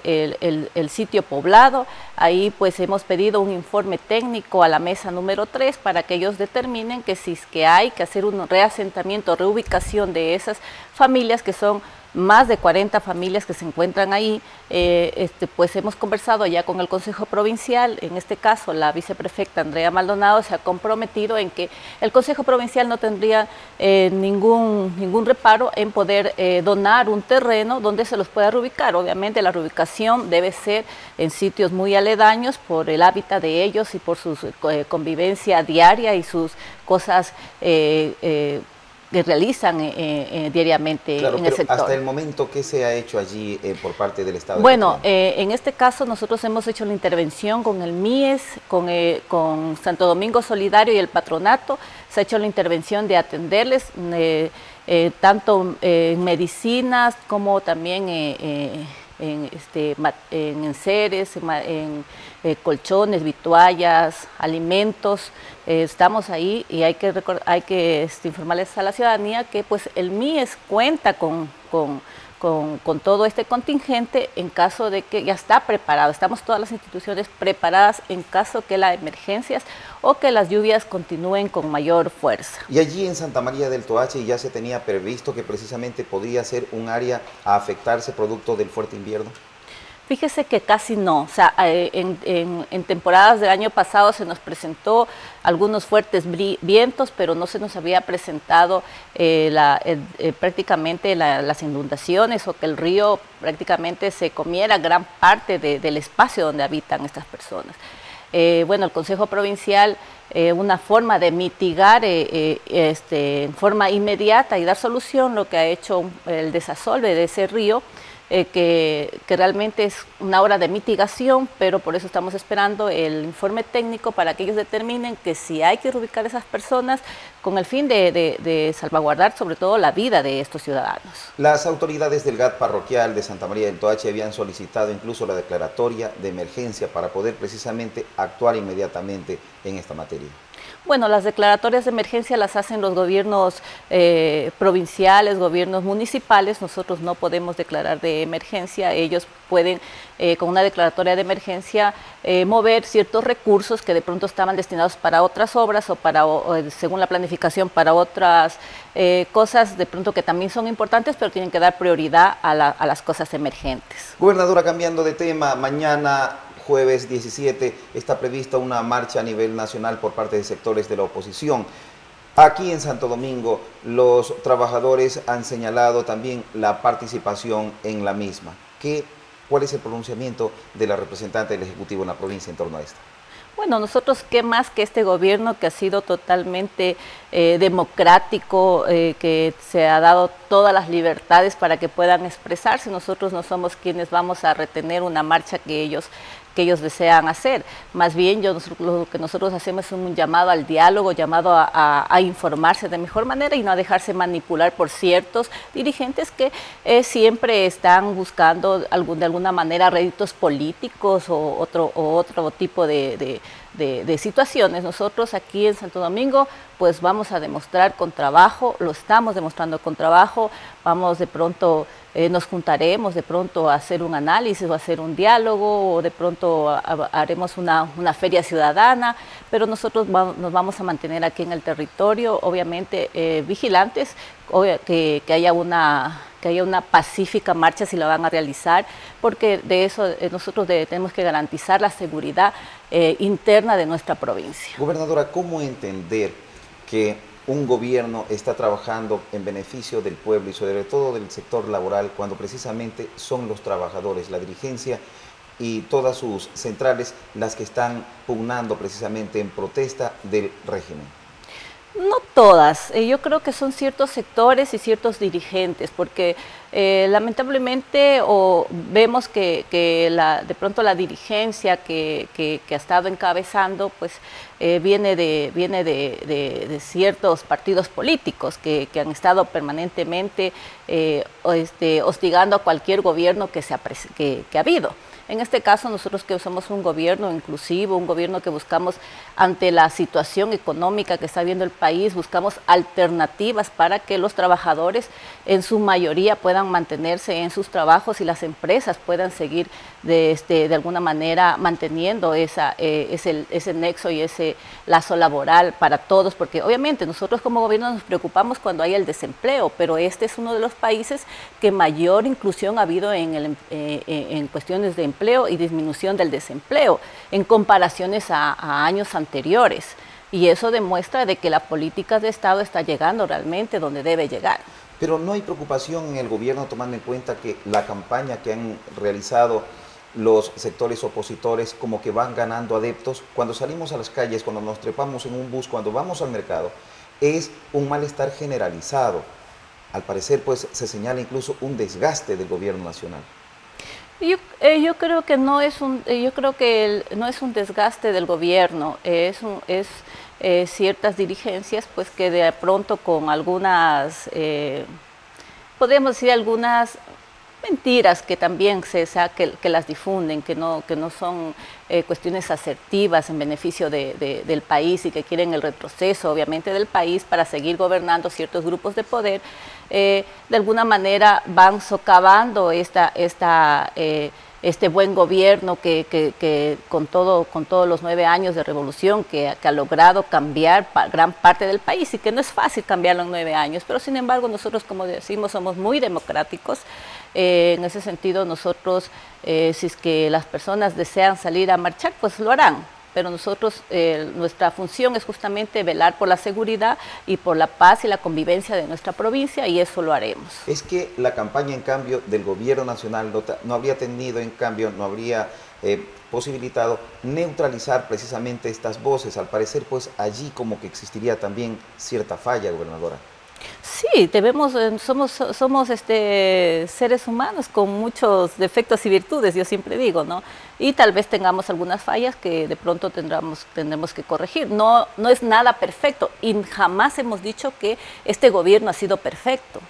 sitio poblado. Ahí pues hemos pedido un informe técnico a la mesa número 3 para que ellos determinen que si es que hay que hacer un reasentamiento, reubicación de esas familias que son más de 40 familias que se encuentran ahí, eh, este, pues hemos conversado ya con el Consejo Provincial, en este caso la viceprefecta Andrea Maldonado se ha comprometido en que el Consejo Provincial no tendría eh, ningún, ningún reparo en poder eh, donar un terreno donde se los pueda reubicar. Obviamente la reubicación debe ser en sitios muy aledaños por el hábitat de ellos y por su convivencia diaria y sus cosas que realizan eh, eh, diariamente en el sector. Hasta el momento, ¿qué se ha hecho allí eh, por parte del Estado? Bueno, en este caso nosotros hemos hecho la intervención con el MIES, con, con Santo Domingo Solidario y el patronato, se ha hecho la intervención de atenderles tanto en medicinas como también en, este, en enseres, en, eh, colchones, vituallas, alimentos. Eh, estamos ahí y hay que, hay que este, informarles a la ciudadanía que pues el MIES cuenta con, con con, todo este contingente en caso de que ya está preparado. Estamos todas las instituciones preparadas en caso que las emergencias o que las lluvias continúen con mayor fuerza. Y allí en Santa María del Toache ya se tenía previsto que precisamente podría ser un área a afectarse producto del fuerte invierno. Fíjese que casi no, o sea, eh, en, temporadas del año pasado se nos presentó algunos fuertes vientos, pero no se nos había presentado eh, eh, prácticamente las inundaciones o que el río prácticamente se comiera gran parte del espacio donde habitan estas personas. Bueno, el Consejo Provincial, una forma de mitigar este, en forma inmediata y dar solución lo que ha hecho el desasolve de ese río, eh, que, realmente es una hora de mitigación, pero por eso estamos esperando el informe técnico para que ellos determinen que si hay que reubicar a esas personas con el fin de, salvaguardar sobre todo la vida de estos ciudadanos. Las autoridades del GAT parroquial de Santa María del Toache habían solicitado incluso la declaratoria de emergencia para poder precisamente actuar inmediatamente en esta materia. Bueno, las declaratorias de emergencia las hacen los gobiernos eh, provinciales, gobiernos municipales. Nosotros no podemos declarar de emergencia. Ellos pueden, eh, con una declaratoria de emergencia, eh, mover ciertos recursos que de pronto estaban destinados para otras obras o para, según la planificación, para otras cosas de pronto que también son importantes, pero tienen que dar prioridad a, a las cosas emergentes. Gobernadora, cambiando de tema, mañana jueves 17 está prevista una marcha a nivel nacional por parte de sectores de la oposición. Aquí en Santo Domingo los trabajadores han señalado también la participación en la misma. ¿Qué, ¿Cuál es el pronunciamiento de la representante del Ejecutivo en la provincia en torno a esto? Bueno, nosotros qué más que este gobierno que ha sido totalmente eh, democrático, eh, que se ha dado todas las libertades para que puedan expresarse, nosotros no somos quienes vamos a retener una marcha que ellos que ellos desean hacer. Más bien, yo, lo que nosotros hacemos es un llamado al diálogo, llamado a, informarse de mejor manera y no a dejarse manipular por ciertos dirigentes que eh, siempre están buscando algún, de alguna manera réditos políticos o otro, o otro tipo de, de situaciones. Nosotros aquí en Santo Domingo pues vamos a demostrar con trabajo, lo estamos demostrando con trabajo, vamos de pronto eh, nos juntaremos de pronto a hacer un análisis o a hacer un diálogo o de pronto haremos una, feria ciudadana, pero nosotros nos vamos a mantener aquí en el territorio, obviamente eh, vigilantes, que, haya una que haya una pacífica marcha si la van a realizar, porque de eso eh, nosotros tenemos que garantizar la seguridad interna de nuestra provincia. Gobernadora, ¿cómo entender que un gobierno está trabajando en beneficio del pueblo y sobre todo del sector laboral cuando precisamente son los trabajadores, la dirigencia y todas sus centrales las que están pugnando precisamente en protesta del régimen. No todas, eh, yo creo que son ciertos sectores y ciertos dirigentes, porque eh, lamentablemente vemos que, de pronto la dirigencia que, ha estado encabezando pues eh, viene, de, ciertos partidos políticos que, han estado permanentemente este, hostigando a cualquier gobierno que, se que ha habido. En este caso, nosotros que somos un gobierno inclusivo, un gobierno que buscamos ante la situación económica que está viendo el país, buscamos alternativas para que los trabajadores en su mayoría puedan mantenerse en sus trabajos y las empresas puedan seguir de, este, de alguna manera manteniendo esa, eh, ese, ese nexo y ese lazo laboral para todos, porque obviamente nosotros como gobierno nos preocupamos cuando hay el desempleo, pero este es uno de los países que mayor inclusión ha habido en, el, eh, en cuestiones de empleo y disminución del desempleo en comparaciones a, años anteriores. Y eso demuestra de que la política de Estado está llegando realmente donde debe llegar. Pero no hay preocupación en el gobierno tomando en cuenta que la campaña que han realizado los sectores opositores como que van ganando adeptos. Cuando salimos a las calles, cuando nos trepamos en un bus, cuando vamos al mercado, es un malestar generalizado. Al parecer, pues se señala incluso un desgaste del gobierno nacional. Yo, eh, yo creo que no es un, eh, yo creo que no es un desgaste del gobierno, es, es eh, ciertas dirigencias, pues que de pronto con algunas, podemos decir algunas mentiras que también se que, que, las difunden, que no, que no son cuestiones asertivas en beneficio de, del país y que quieren el retroceso, obviamente, del país para seguir gobernando ciertos grupos de poder, eh, de alguna manera van socavando esta, esta, eh, este buen gobierno que, con, todo, con todos los nueve años de revolución que, ha logrado cambiar gran parte del país y que no es fácil cambiarlo en nueve años, pero sin embargo nosotros como decimos somos muy democráticos. Eh, en ese sentido nosotros, eh, si es que las personas desean salir a marchar, pues lo harán pero nosotros, eh, nuestra función es justamente velar por la seguridad y por la paz y la convivencia de nuestra provincia y eso lo haremos. Es que la campaña, en cambio, del gobierno nacional no, habría tenido, en cambio, no habría posibilitado neutralizar precisamente estas voces. Al parecer, pues allí como que existiría también cierta falla, gobernadora. Sí, debemos, eh, somos, somos este, seres humanos con muchos defectos y virtudes, yo siempre digo, ¿no? Y tal vez tengamos algunas fallas que de pronto tendremos, tendremos que corregir. No, no es nada perfecto y jamás hemos dicho que este gobierno ha sido perfecto.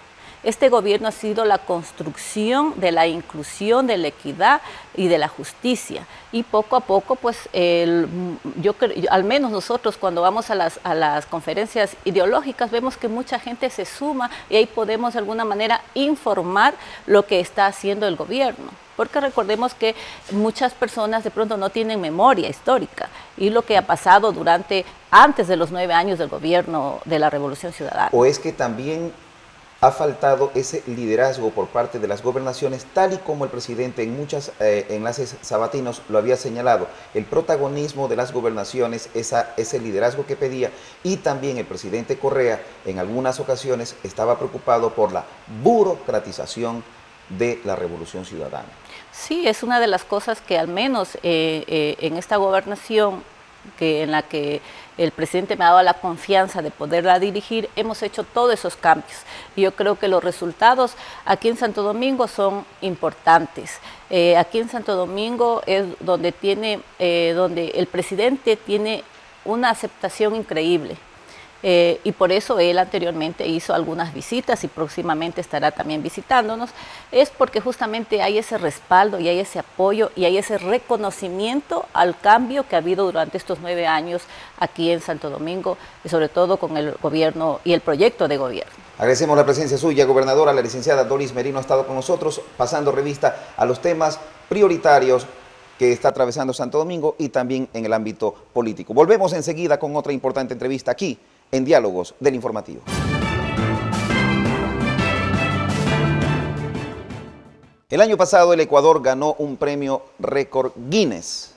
Este gobierno ha sido la construcción de la inclusión, de la equidad y de la justicia. Y poco a poco, pues, yo, al menos nosotros cuando vamos a las, a las conferencias ideológicas, vemos que mucha gente se suma y ahí podemos de alguna manera informar lo que está haciendo el gobierno porque recordemos que muchas personas de pronto no tienen memoria histórica y lo que ha pasado durante, antes de los nueve años del gobierno de la Revolución Ciudadana. O es que también ha faltado ese liderazgo por parte de las gobernaciones, tal y como el presidente en muchos eh, enlaces sabatinos lo había señalado. El protagonismo de las gobernaciones, ese liderazgo que pedía, y también el presidente Correa en algunas ocasiones estaba preocupado por la burocratización de la revolución ciudadana. Sí, es una de las cosas que al menos eh, eh, en esta gobernación que en la que el presidente me ha dado la confianza de poderla dirigir, hemos hecho todos esos cambios. Y yo creo que los resultados aquí en Santo Domingo son importantes. Eh, aquí en Santo Domingo es donde, tiene, eh, donde el presidente tiene una aceptación increíble. Eh, y por eso él anteriormente hizo algunas visitas y próximamente estará también visitándonos, es porque justamente hay ese respaldo y hay ese apoyo y hay ese reconocimiento al cambio que ha habido durante estos nueve años aquí en Santo Domingo y sobre todo con el gobierno y el proyecto de gobierno. Agradecemos la presencia suya, gobernadora, la licenciada Doris Merino ha estado con nosotros pasando revista a los temas prioritarios que está atravesando Santo Domingo y también en el ámbito político. Volvemos enseguida con otra importante entrevista aquí en Diálogos del Informativo. El año pasado el Ecuador ganó un premio récord Guinness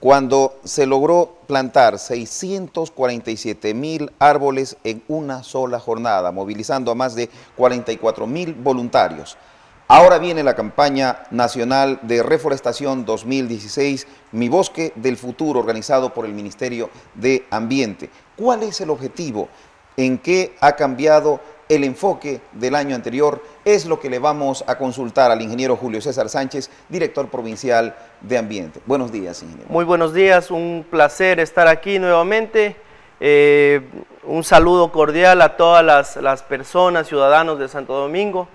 cuando se logró plantar 647 mil árboles en una sola jornada, movilizando a más de 44 mil voluntarios. Ahora viene la campaña nacional de reforestación 2016, Mi Bosque del Futuro, organizado por el Ministerio de Ambiente. ¿Cuál es el objetivo? ¿En qué ha cambiado el enfoque del año anterior? Es lo que le vamos a consultar al ingeniero Julio César Sánchez, director provincial de Ambiente. Buenos días, ingeniero. Muy buenos días, un placer estar aquí nuevamente. Eh, un saludo cordial a todas las, personas, ciudadanos de Santo Domingo.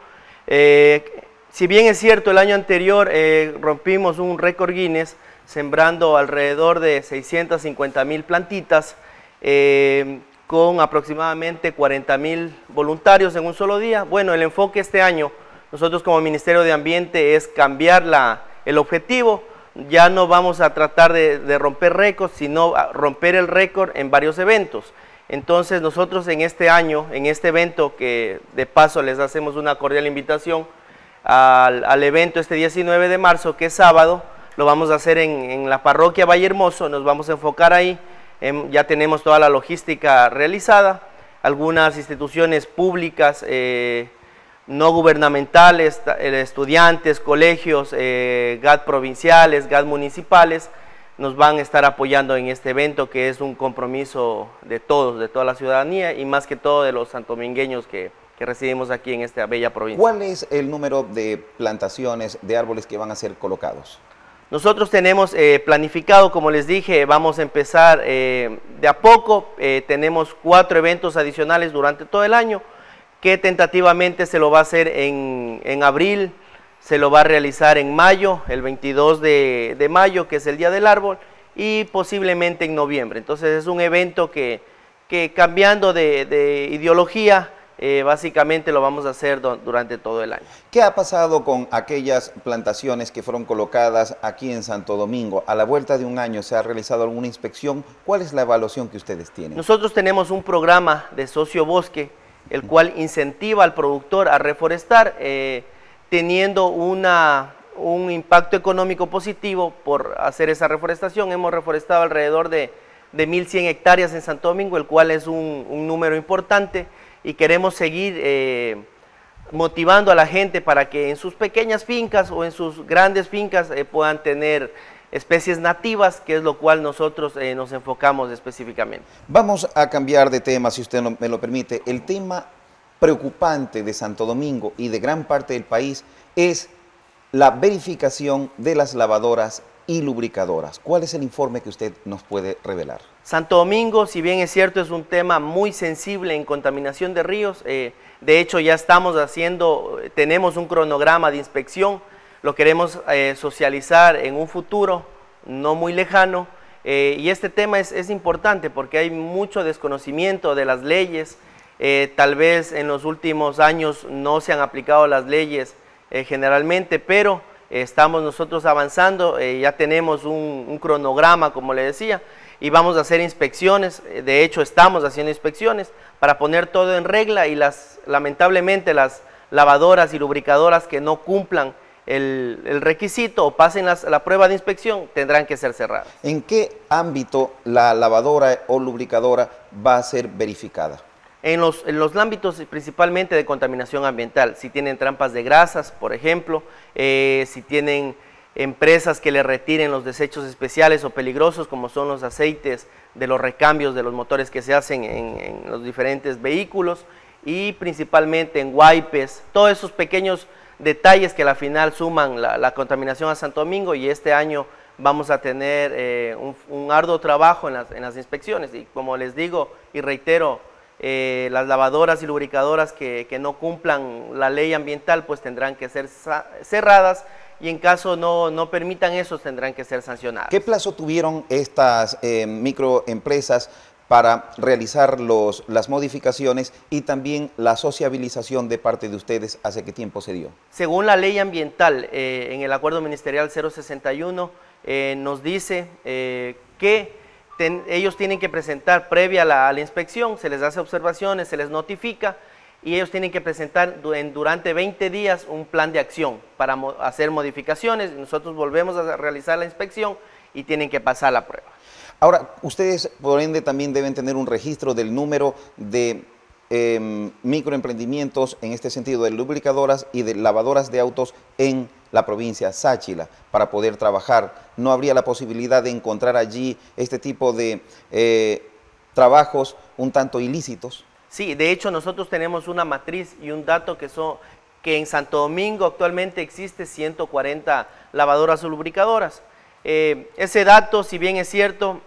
Eh, si bien es cierto, el año anterior eh, rompimos un récord Guinness sembrando alrededor de 650 mil plantitas, eh, con aproximadamente 40 mil voluntarios en un solo día. Bueno, el enfoque este año, nosotros como Ministerio de Ambiente, es cambiar la, el objetivo. Ya no vamos a tratar de, romper récords, sino romper el récord en varios eventos. Entonces nosotros en este año, en este evento, que de paso les hacemos una cordial invitación al, al evento este 19 de marzo, que es sábado, lo vamos a hacer en, en la parroquia Valle Hermoso, nos vamos a enfocar ahí ya tenemos toda la logística realizada, algunas instituciones públicas, eh, no gubernamentales, eh, estudiantes, colegios, eh, GAD provinciales, GAD municipales, nos van a estar apoyando en este evento que es un compromiso de todos, de toda la ciudadanía y más que todo de los santomingueños que, que residimos aquí en esta bella provincia. ¿Cuál es el número de plantaciones de árboles que van a ser colocados? Nosotros tenemos eh, planificado, como les dije, vamos a empezar eh, de a poco. Eh, tenemos cuatro eventos adicionales durante todo el año, que tentativamente se lo va a hacer en, abril, se lo va a realizar en mayo, el 22 de, mayo, que es el Día del Árbol, y posiblemente en noviembre. Entonces es un evento que, cambiando de, de ideología, eh, básicamente lo vamos a hacer durante todo el año. ¿Qué ha pasado con aquellas plantaciones que fueron colocadas aquí en Santo Domingo? A la vuelta de un año se ha realizado alguna inspección. ¿Cuál es la evaluación que ustedes tienen? Nosotros tenemos un programa de socio bosque, el cual incentiva al productor a reforestar, eh, teniendo una, un impacto económico positivo por hacer esa reforestación. Hemos reforestado alrededor de, de 1.100 hectáreas en Santo Domingo, el cual es un, un número importante y queremos seguir eh, motivando a la gente para que en sus pequeñas fincas o en sus grandes fincas eh, puedan tener especies nativas, que es lo cual nosotros eh, nos enfocamos específicamente. Vamos a cambiar de tema, si usted me lo permite. El tema preocupante de Santo Domingo y de gran parte del país es la verificación de las lavadoras y lubricadoras. ¿Cuál es el informe que usted nos puede revelar? Santo Domingo, si bien es cierto, es un tema muy sensible en contaminación de ríos. Eh, de hecho, ya estamos haciendo, tenemos un cronograma de inspección, lo queremos eh, socializar en un futuro no muy lejano. Eh, y este tema es, importante porque hay mucho desconocimiento de las leyes. tal vez en los últimos años no se han aplicado las leyes generalmente, pero estamos nosotros avanzando, eh, ya tenemos un, cronograma, como le decía, y vamos a hacer inspecciones, eh, de hecho estamos haciendo inspecciones para poner todo en regla y las, lamentablemente las lavadoras y lubricadoras que no cumplan el, requisito o pasen la prueba de inspección tendrán que ser cerradas. ¿En qué ámbito la lavadora o lubricadora va a ser verificada? En los, ámbitos principalmente de contaminación ambiental, si tienen trampas de grasas, por ejemplo, eh, si tienen empresas que le retiren los desechos especiales o peligrosos, como son los aceites de los recambios de los motores que se hacen en, los diferentes vehículos, y principalmente en wipes, todos esos pequeños detalles que a la final suman la, contaminación a Santo Domingo y este año vamos a tener eh, un, arduo trabajo en las, en las inspecciones. Y como les digo y reitero, eh, las lavadoras y lubricadoras que, no cumplan la ley ambiental pues tendrán que ser cerradas y en caso no, no permitan eso tendrán que ser sancionadas. ¿Qué plazo tuvieron estas eh, microempresas para realizar los, las modificaciones y también la sociabilización de parte de ustedes, ¿hace qué tiempo se dio? Según la ley ambiental, eh, en el acuerdo ministerial 061, nos dice que ellos tienen que presentar previa a la, inspección, se les hace observaciones, se les notifica y ellos tienen que presentar durante 20 días un plan de acción para hacer modificaciones. Nosotros volvemos a realizar la inspección y tienen que pasar la prueba. Ahora, ustedes por ende también deben tener un registro del número de em, microemprendimientos, en este sentido de lubricadoras y de lavadoras de autos en la provincia Sáchila para poder trabajar. No habría la posibilidad de encontrar allí este tipo de eh, trabajos un tanto ilícitos. Sí, de hecho nosotros tenemos una matriz y un dato que son que en Santo Domingo actualmente existe 140 lavadoras o lubricadoras. Eh, ese dato, si bien es cierto,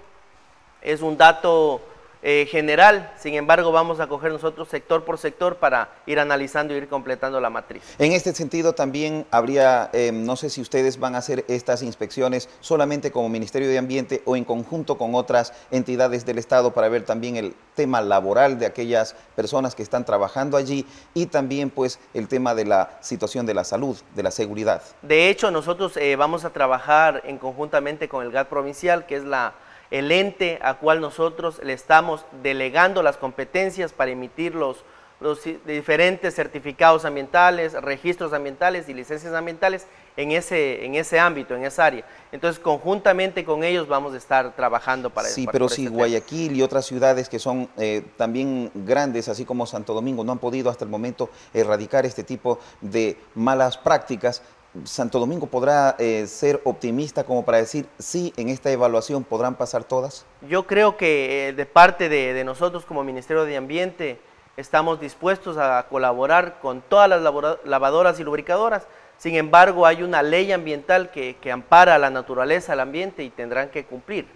es un dato eh, general, sin embargo vamos a coger nosotros sector por sector para ir analizando y ir completando la matriz. En este sentido también habría, eh, no sé si ustedes van a hacer estas inspecciones solamente como Ministerio de Ambiente o en conjunto con otras entidades del Estado para ver también el tema laboral de aquellas personas que están trabajando allí y también pues el tema de la situación de la salud, de la seguridad. De hecho nosotros eh, vamos a trabajar en conjuntamente con el GAT provincial que es la el ente a cual nosotros le estamos delegando las competencias para emitir los, los diferentes certificados ambientales, registros ambientales y licencias ambientales en ese, en ese ámbito, en esa área. Entonces, conjuntamente con ellos vamos a estar trabajando para Sí, pero si Guayaquil y otras ciudades que son eh, también grandes, así como Santo Domingo, no han podido hasta el momento erradicar este tipo de malas prácticas, Santo Domingo podrá eh, ser optimista como para decir, sí, en esta evaluación podrán pasar todas? Yo creo que eh, de parte de, nosotros como Ministerio de Ambiente estamos dispuestos a colaborar con todas las lavadoras y lubricadoras. Sin embargo, hay una ley ambiental que, que ampara la naturaleza, el ambiente y tendrán que cumplir.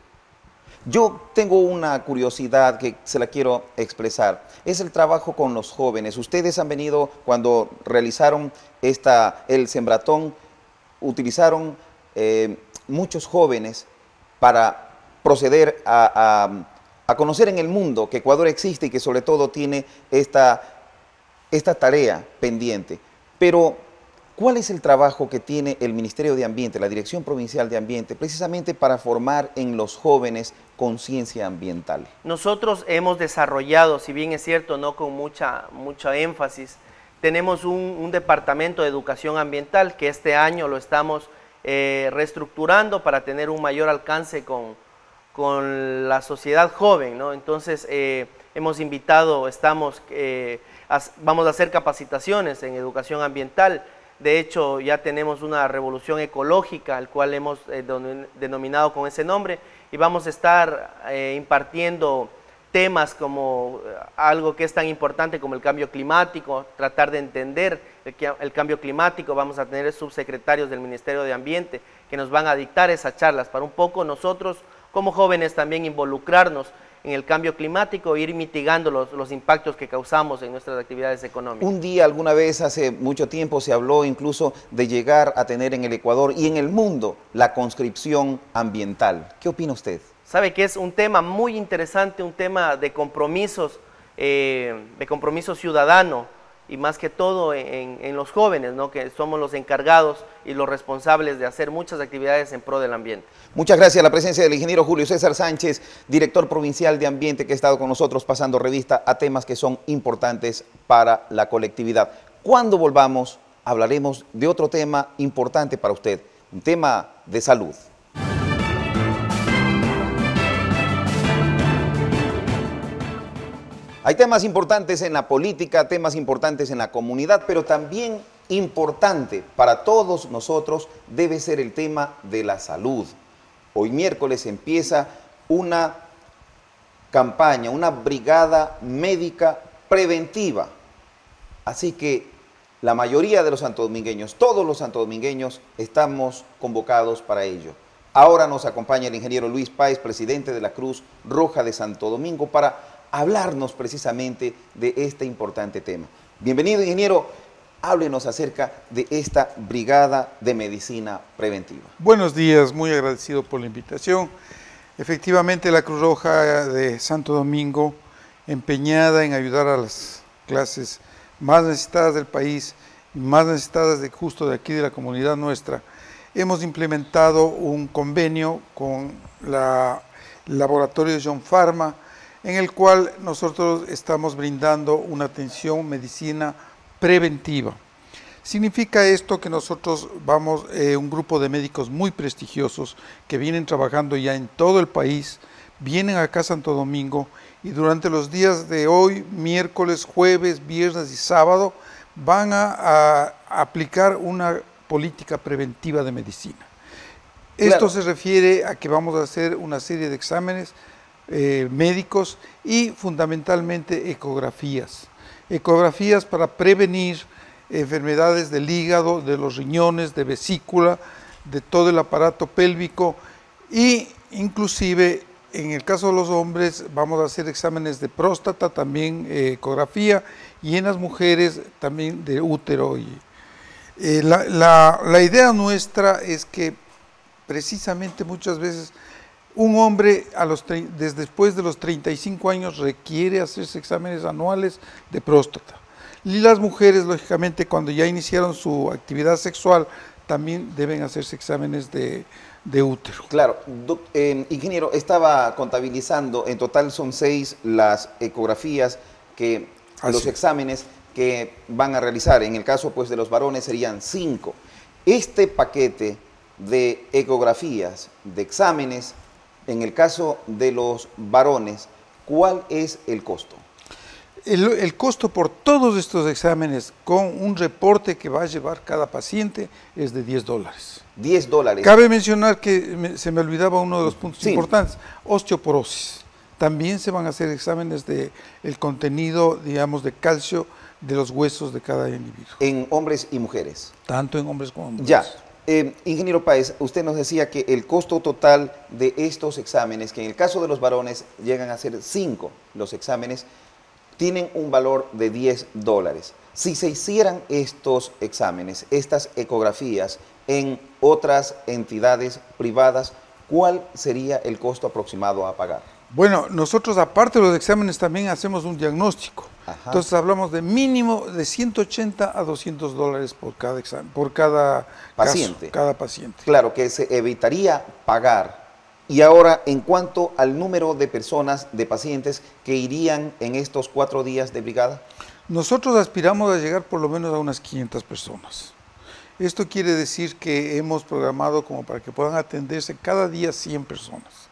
Yo tengo una curiosidad que se la quiero expresar. Es el trabajo con los jóvenes. Ustedes han venido cuando realizaron esta, el sembratón, utilizaron eh, muchos jóvenes para proceder a, a conocer en el mundo que Ecuador existe y que sobre todo tiene esta esta tarea pendiente, pero ¿cuál es el trabajo que tiene el Ministerio de Ambiente, la Dirección Provincial de Ambiente, precisamente para formar en los jóvenes conciencia ambiental? Nosotros hemos desarrollado, si bien es cierto, no con mucha, mucha énfasis, tenemos un, departamento de educación ambiental que este año lo estamos eh, reestructurando para tener un mayor alcance con, con la sociedad joven, ¿no? Entonces, eh, hemos invitado, estamos, eh, vamos a hacer capacitaciones en educación ambiental. De hecho, ya tenemos una revolución ecológica, al cual hemos eh, denominado con ese nombre, y vamos a estar impartiendo temas como algo que es tan importante como el cambio climático, tratar de entender el, cambio climático, vamos a tener subsecretarios del Ministerio de Ambiente que nos van a dictar esas charlas para un poco nosotros como jóvenes también involucrarnos en el cambio climático e ir mitigando los, los, impactos que causamos en nuestras actividades económicas. Un día, alguna vez, hace mucho tiempo, se habló incluso de llegar a tener en el Ecuador y en el mundo la conscripción ambiental. ¿Qué opina usted? Sabe que es un tema muy interesante, un tema de compromisos, eh, de compromiso ciudadano, y más que todo en, los jóvenes, ¿no? que somos los encargados y los responsables de hacer muchas actividades en pro del ambiente. Muchas gracias a la presencia del ingeniero Julio César Sánchez, director provincial de Ambiente, que ha estado con nosotros pasando revista a temas que son importantes para la colectividad. Cuando volvamos, hablaremos de otro tema importante para usted, un tema de salud. Hay temas importantes en la política, temas importantes en la comunidad, pero también importante para todos nosotros debe ser el tema de la salud. Hoy miércoles empieza una campaña, una brigada médica preventiva. Así que la mayoría de los santodomingueños, todos los santodomingueños, estamos convocados para ello. Ahora nos acompaña el ingeniero Luis Páez, presidente de la Cruz Roja de Santo Domingo, para hablarnos precisamente de este importante tema. Bienvenido, ingeniero. Háblenos acerca de esta brigada de medicina preventiva. Buenos días, muy agradecido por la invitación. Efectivamente, la Cruz Roja de Santo Domingo, empeñada en ayudar a las clases más necesitadas del país más necesitadas de justo de aquí de la comunidad nuestra, hemos implementado un convenio con la laboratorio John Pharma, en el cual nosotros estamos brindando una atención medicina preventiva. Significa esto que nosotros vamos, eh, un grupo de médicos muy prestigiosos que vienen trabajando ya en todo el país, vienen acá a Santo Domingo y durante los días de hoy, miércoles, jueves, viernes y sábado, van a, aplicar una política preventiva de medicina. Esto se refiere a que vamos a hacer una serie de exámenes eh, médicos y fundamentalmente ecografías. Ecografías para prevenir enfermedades del hígado, de los riñones, de vesícula, de todo el aparato pélvico y inclusive en el caso de los hombres vamos a hacer exámenes de próstata, también eh, ecografía y en las mujeres también de útero. Eh, la, la idea nuestra es que precisamente muchas veces un hombre a los, desde después de los 35 años requiere hacerse exámenes anuales de próstata. Y las mujeres, lógicamente, cuando ya iniciaron su actividad sexual, también deben hacerse exámenes de, útero. Claro, eh, ingeniero, estaba contabilizando, en total son seis las ecografías que, los exámenes que van a realizar. En el caso pues, de los varones serían cinco. Este paquete de ecografías, de exámenes, en el caso de los varones, ¿cuál es el costo? El, costo por todos estos exámenes con un reporte que va a llevar cada paciente es de 10 dólares. 10 dólares. Cabe mencionar que se me olvidaba uno de los puntos importantes, osteoporosis. También se van a hacer exámenes de el contenido, digamos, de calcio de los huesos de cada individuo. En hombres y mujeres. Tanto en hombres como en mujeres. Ya. Eh, ingeniero Páez, usted nos decía que el costo total de estos exámenes, que en el caso de los varones llegan a ser 5 los exámenes, tienen un valor de 10 dólares. Si se hicieran estos exámenes, estas ecografías en otras entidades privadas, ¿cuál sería el costo aproximado a pagar? Bueno, nosotros aparte de los exámenes también hacemos un diagnóstico. Entonces hablamos de mínimo de 180 a 200 dólares por cada examen, por cada paciente. cada paciente. Claro, que se evitaría pagar. Y ahora, en cuanto al número de personas, de pacientes que irían en estos cuatro días de brigada. Nosotros aspiramos a llegar por lo menos a unas 500 personas. Esto quiere decir que hemos programado como para que puedan atenderse cada día 100 personas.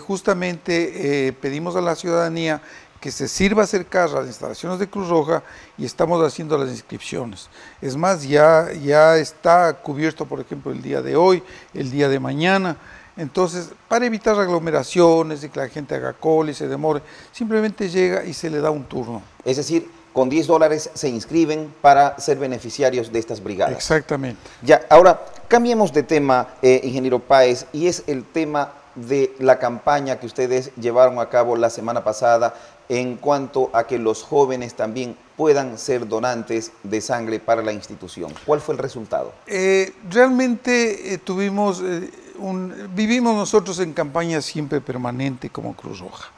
justamente eh, pedimos a la ciudadanía que se sirva acercar a las instalaciones de Cruz Roja y estamos haciendo las inscripciones. Es más, ya, ya está cubierto, por ejemplo, el día de hoy, el día de mañana. Entonces, para evitar aglomeraciones y que la gente haga cola y se demore, simplemente llega y se le da un turno. Es decir, con 10 dólares se inscriben para ser beneficiarios de estas brigadas. Exactamente. Ya, ahora, cambiemos de tema, eh, ingeniero Páez, y es el tema de la campaña que ustedes llevaron a cabo la semana pasada en cuanto a que los jóvenes también puedan ser donantes de sangre para la institución. ¿Cuál fue el resultado? Eh, realmente eh, tuvimos, eh, un, vivimos nosotros en campaña siempre permanente como Cruz Roja.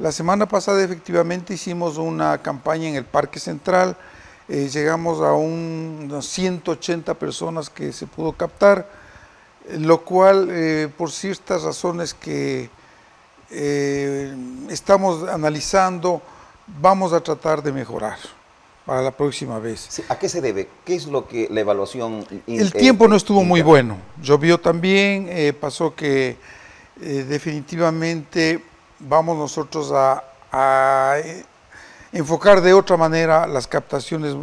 La semana pasada efectivamente hicimos una campaña en el Parque Central, llegamos a unas 180 personas que se pudo captar, lo cual por ciertas razones que eh, estamos analizando, vamos a tratar de mejorar para la próxima vez. ¿A qué se debe? ¿Qué es lo que la evaluación... El tiempo no estuvo muy bueno, llovió también, eh, pasó que eh, definitivamente vamos nosotros a, enfocar de otra manera las captaciones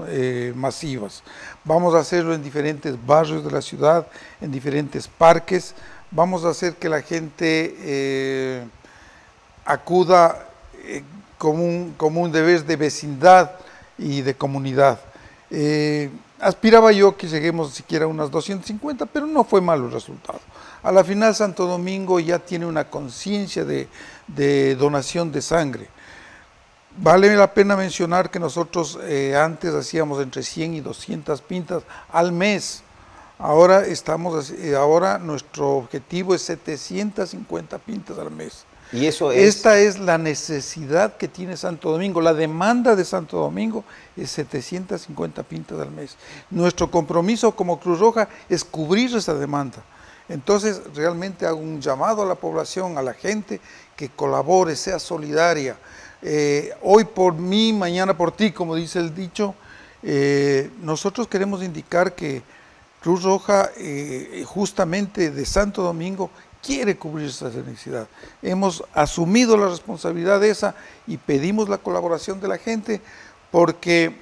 masivas. Vamos a hacerlo en diferentes barrios de la ciudad, en diferentes parques, vamos a hacer que la gente acuda eh, como, un, deber de vecindad y de comunidad. Eh, aspiraba yo que lleguemos siquiera a unas 250, pero no fue malo el resultado. A la final Santo Domingo ya tiene una conciencia de, de, donación de sangre. Vale la pena mencionar que nosotros eh, antes hacíamos entre 100 y 200 pintas al mes. Ahora, estamos, ahora nuestro objetivo es 750 pintas al mes. Y eso Esta es la necesidad que tiene Santo Domingo. La demanda de Santo Domingo es 750 pintas al mes. Nuestro compromiso como Cruz Roja es cubrir esa demanda. Entonces, realmente hago un llamado a la población, a la gente, que colabore, sea solidaria. Eh, hoy por mí, mañana por ti, como dice el dicho, eh, nosotros queremos indicar que Cruz Roja, eh, justamente de Santo Domingo, quiere cubrir esa necesidad. Hemos asumido la responsabilidad de esa y pedimos la colaboración de la gente porque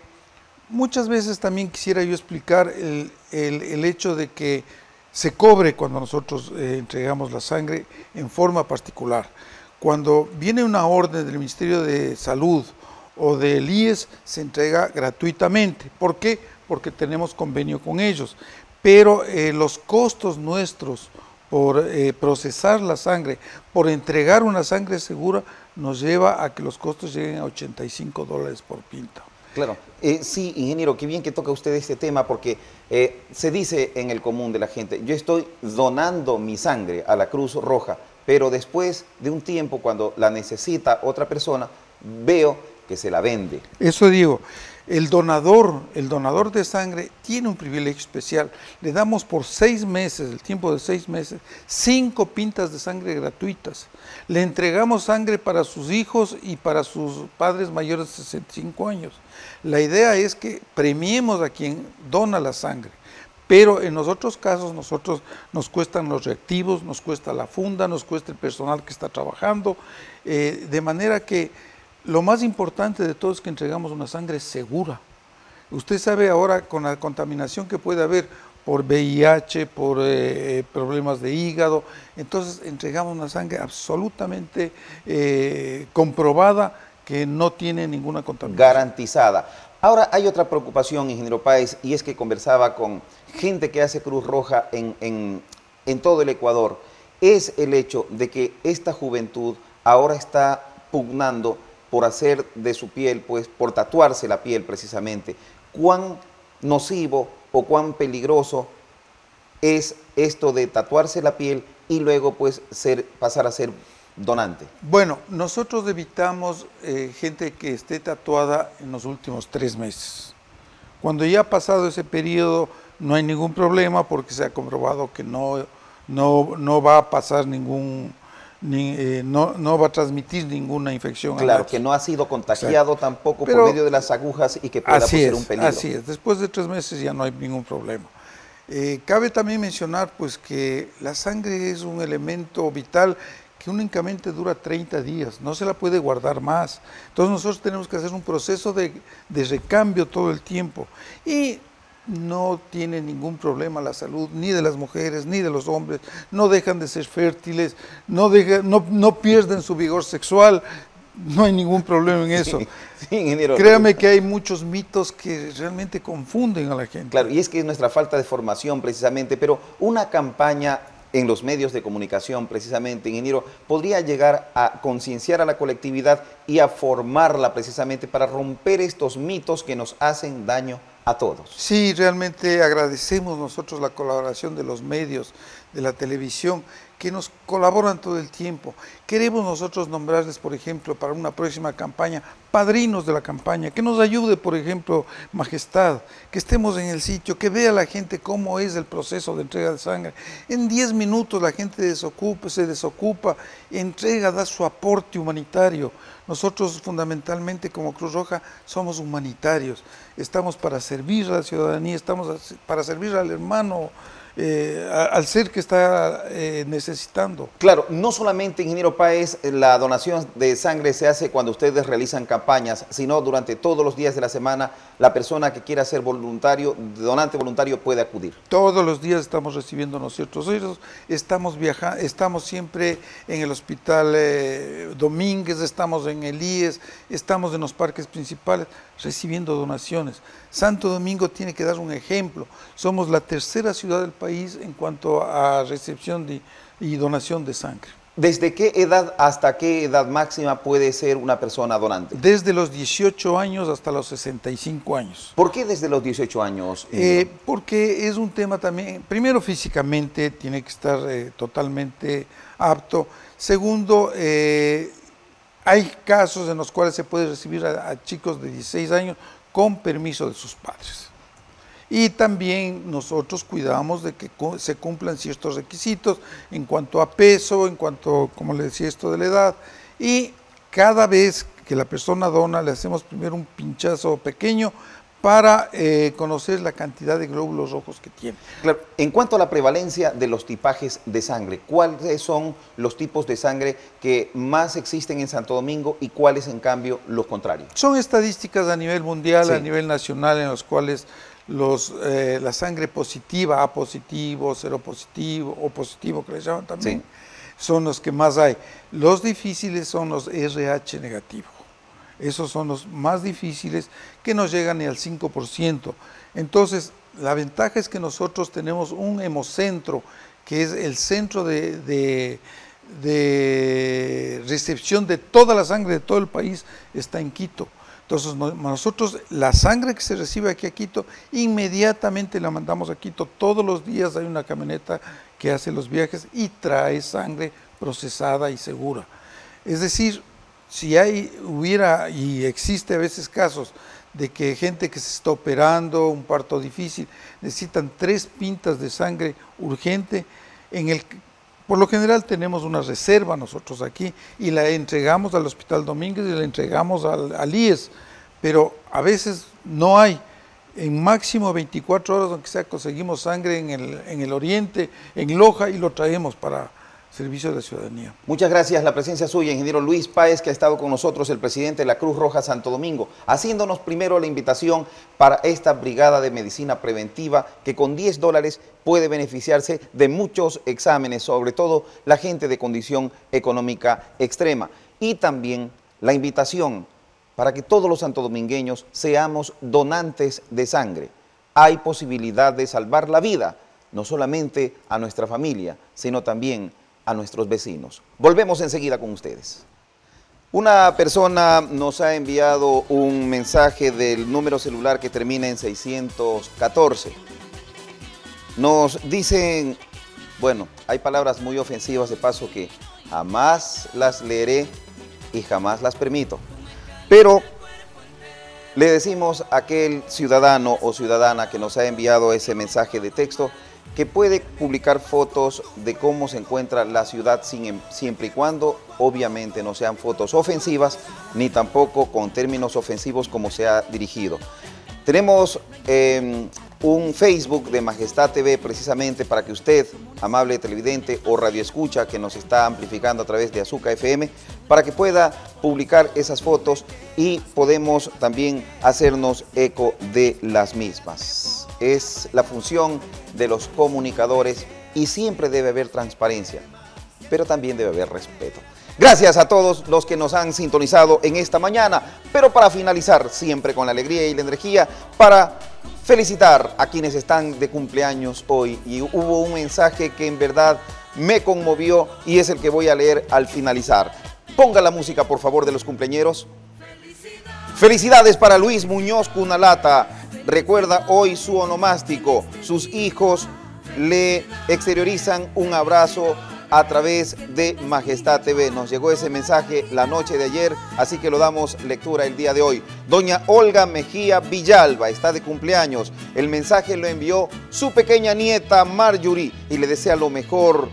muchas veces también quisiera yo explicar el, hecho de que se cobre cuando nosotros eh, entregamos la sangre en forma particular. Cuando viene una orden del Ministerio de Salud o del IES, se entrega gratuitamente. ¿Por qué? Porque tenemos convenio con ellos. Pero eh, los costos nuestros por eh, procesar la sangre, por entregar una sangre segura, nos lleva a que los costos lleguen a 85 dólares por pinta. Claro, eh, sí, ingeniero, qué bien que toca usted este tema porque eh, se dice en el común de la gente, yo estoy donando mi sangre a la Cruz Roja, pero después de un tiempo, cuando la necesita otra persona, veo que se la vende. Eso digo, el donador, el donador de sangre tiene un privilegio especial. Le damos por seis meses, el tiempo de seis meses, cinco pintas de sangre gratuitas. Le entregamos sangre para sus hijos y para sus padres mayores de 65 años. La idea es que premiemos a quien dona la sangre. Pero en los otros casos, nosotros nos cuestan los reactivos, nos cuesta la funda, nos cuesta el personal que está trabajando, eh, de manera que lo más importante de todo es que entregamos una sangre segura. Usted sabe ahora con la contaminación que puede haber por VIH, por eh, problemas de hígado, entonces entregamos una sangre absolutamente eh, comprobada que no tiene ninguna contaminación. Garantizada. Ahora hay otra preocupación, ingeniero Páez, y es que conversaba con gente que hace Cruz Roja en, en todo el Ecuador, es el hecho de que esta juventud ahora está pugnando por hacer de su piel, pues por tatuarse la piel precisamente, cuán nocivo o cuán peligroso es esto de tatuarse la piel y luego pues ser, pasar a ser donante? Bueno, nosotros evitamos eh, gente que esté tatuada en los últimos tres meses. Cuando ya ha pasado ese periodo, no hay ningún problema porque se ha comprobado que no, no, no va a pasar ningún, eh, no, no, va a transmitir ninguna infección. Claro, que no ha sido contagiado tampoco por medio de las agujas y que pueda ser un peligro. Así es, después de tres meses ya no hay ningún problema. Eh, cabe también mencionar pues que la sangre es un elemento vital que únicamente dura 30 días, no se la puede guardar más. Entonces nosotros tenemos que hacer un proceso de, de recambio todo el tiempo. Y no tiene ningún problema la salud, ni de las mujeres, ni de los hombres, no dejan de ser fértiles, no, no, pierden su vigor sexual, no hay ningún problema en *laughs* eso. Créame que hay muchos mitos que realmente confunden a la gente. Claro, y es que es nuestra falta de formación precisamente, pero una campaña en los medios de comunicación precisamente, ingeniero, podría llegar a concienciar a la colectividad y a formarla precisamente para romper estos mitos que nos hacen daño a todos. Sí, realmente agradecemos nosotros la colaboración de los medios, de la televisión, que nos colaboran todo el tiempo. Queremos nosotros nombrarles, por ejemplo, para una próxima campaña, padrinos de la campaña, que nos ayude, por ejemplo, Majestad, que estemos en el sitio, que vea la gente cómo es el proceso de entrega de sangre. En 10 minutos la gente desocupa, se desocupa, entrega, da su aporte humanitario. Nosotros fundamentalmente como Cruz Roja somos humanitarios, estamos para servir a la ciudadanía, estamos para servir al hermano eh, al ser que está eh, necesitando. Claro, no solamente, ingeniero Páez, la donación de sangre se hace cuando ustedes realizan campañas, sino durante todos los días de la semana, la persona que quiera ser voluntario, donante voluntario, puede acudir. Todos los días estamos recibiendo nosotros, estamos viajando, estamos siempre en el hospital eh, Domínguez, estamos en el IES, estamos en los parques principales recibiendo donaciones. Santo Domingo tiene que dar un ejemplo. Somos la tercera ciudad del país en cuanto a recepción y donación de sangre. ¿Desde qué edad hasta qué edad máxima puede ser una persona donante? Desde los 18 años hasta los 65 años. ¿Por qué desde los 18 años? Eh, porque es un tema también, primero físicamente tiene que estar eh, totalmente apto. Segundo, eh, hay casos en los cuales se puede recibir a, chicos de 16 años con permiso de sus padres. Y también nosotros cuidamos de que se cumplan ciertos requisitos en cuanto a peso, en cuanto, como le decía, esto de la edad. Y cada vez que la persona dona, le hacemos primero un pinchazo pequeño para eh, conocer la cantidad de glóbulos rojos que tiene. En cuanto a la prevalencia de los tipajes de sangre, ¿cuáles son los tipos de sangre que más existen en Santo Domingo y cuáles en cambio los contrarios? Son estadísticas a nivel mundial, a nivel nacional, en los cuales los, eh, la sangre positiva, A positivo, cero positivo o positivo que le llaman también, son los que más hay. Los difíciles son los RH negativos. Esos son los más difíciles que no llegan ni al 5%. Entonces, la ventaja es que nosotros tenemos un hemocentro, que es el centro de, recepción de toda la sangre de todo el país, está en Quito. Entonces nosotros la sangre que se recibe aquí a Quito, inmediatamente la mandamos a Quito. Todos los días hay una camioneta que hace los viajes y trae sangre procesada y segura. Es decir, si hay, hubiera y existe a veces casos de que gente que se está operando, un parto difícil, necesitan tres pintas de sangre urgente, en el, por lo general tenemos una reserva nosotros aquí y la entregamos al Hospital Domínguez y la entregamos al, IES, pero a veces no hay. En máximo 24 horas, aunque sea, conseguimos sangre en el, en el oriente, en Loja, y lo traemos para, servicio de ciudadanía. Muchas gracias. La presencia suya, ingeniero Luis Páez, que ha estado con nosotros, el presidente de la Cruz Roja Santo Domingo, haciéndonos primero la invitación para esta brigada de medicina preventiva que con 10 dólares puede beneficiarse de muchos exámenes, sobre todo la gente de condición económica extrema. Y también la invitación para que todos los santodomingueños seamos donantes de sangre. Hay posibilidad de salvar la vida, no solamente a nuestra familia, sino también a nuestros vecinos. Volvemos enseguida con ustedes. Una persona nos ha enviado un mensaje del número celular que termina en 614. Nos dicen, bueno, hay palabras muy ofensivas de paso que jamás las leeré y jamás las permito. Pero le decimos a aquel ciudadano o ciudadana que nos ha enviado ese mensaje de texto que puede publicar fotos de cómo se encuentra la ciudad sin, siempre y cuando obviamente no sean fotos ofensivas ni tampoco con términos ofensivos como se ha dirigido. Tenemos em, un Facebook de Majestad TV precisamente para que usted, amable televidente o radioescucha que nos está amplificando a través de Azúcar FM, para que pueda publicar esas fotos y podemos también hacernos eco de las mismas. Es la función de los comunicadores y siempre debe haber transparencia, pero también debe haber respeto. Gracias a todos los que nos han sintonizado en esta mañana, pero para finalizar, siempre con la alegría y la energía, para felicitar a quienes están de cumpleaños hoy. Y hubo un mensaje que en verdad me conmovió y es el que voy a leer al finalizar. Ponga la música, por favor, de los cumpleañeros. Felicidades para Luis Muñoz Cunalata. Recuerda hoy su onomástico. Sus hijos le exteriorizan un abrazo a través de Majestad TV. Nos llegó ese mensaje la noche de ayer, así que lo damos lectura el día de hoy. Doña Olga Mejía Villalba está de cumpleaños. El mensaje lo envió su pequeña nieta Marjorie y le desea lo mejor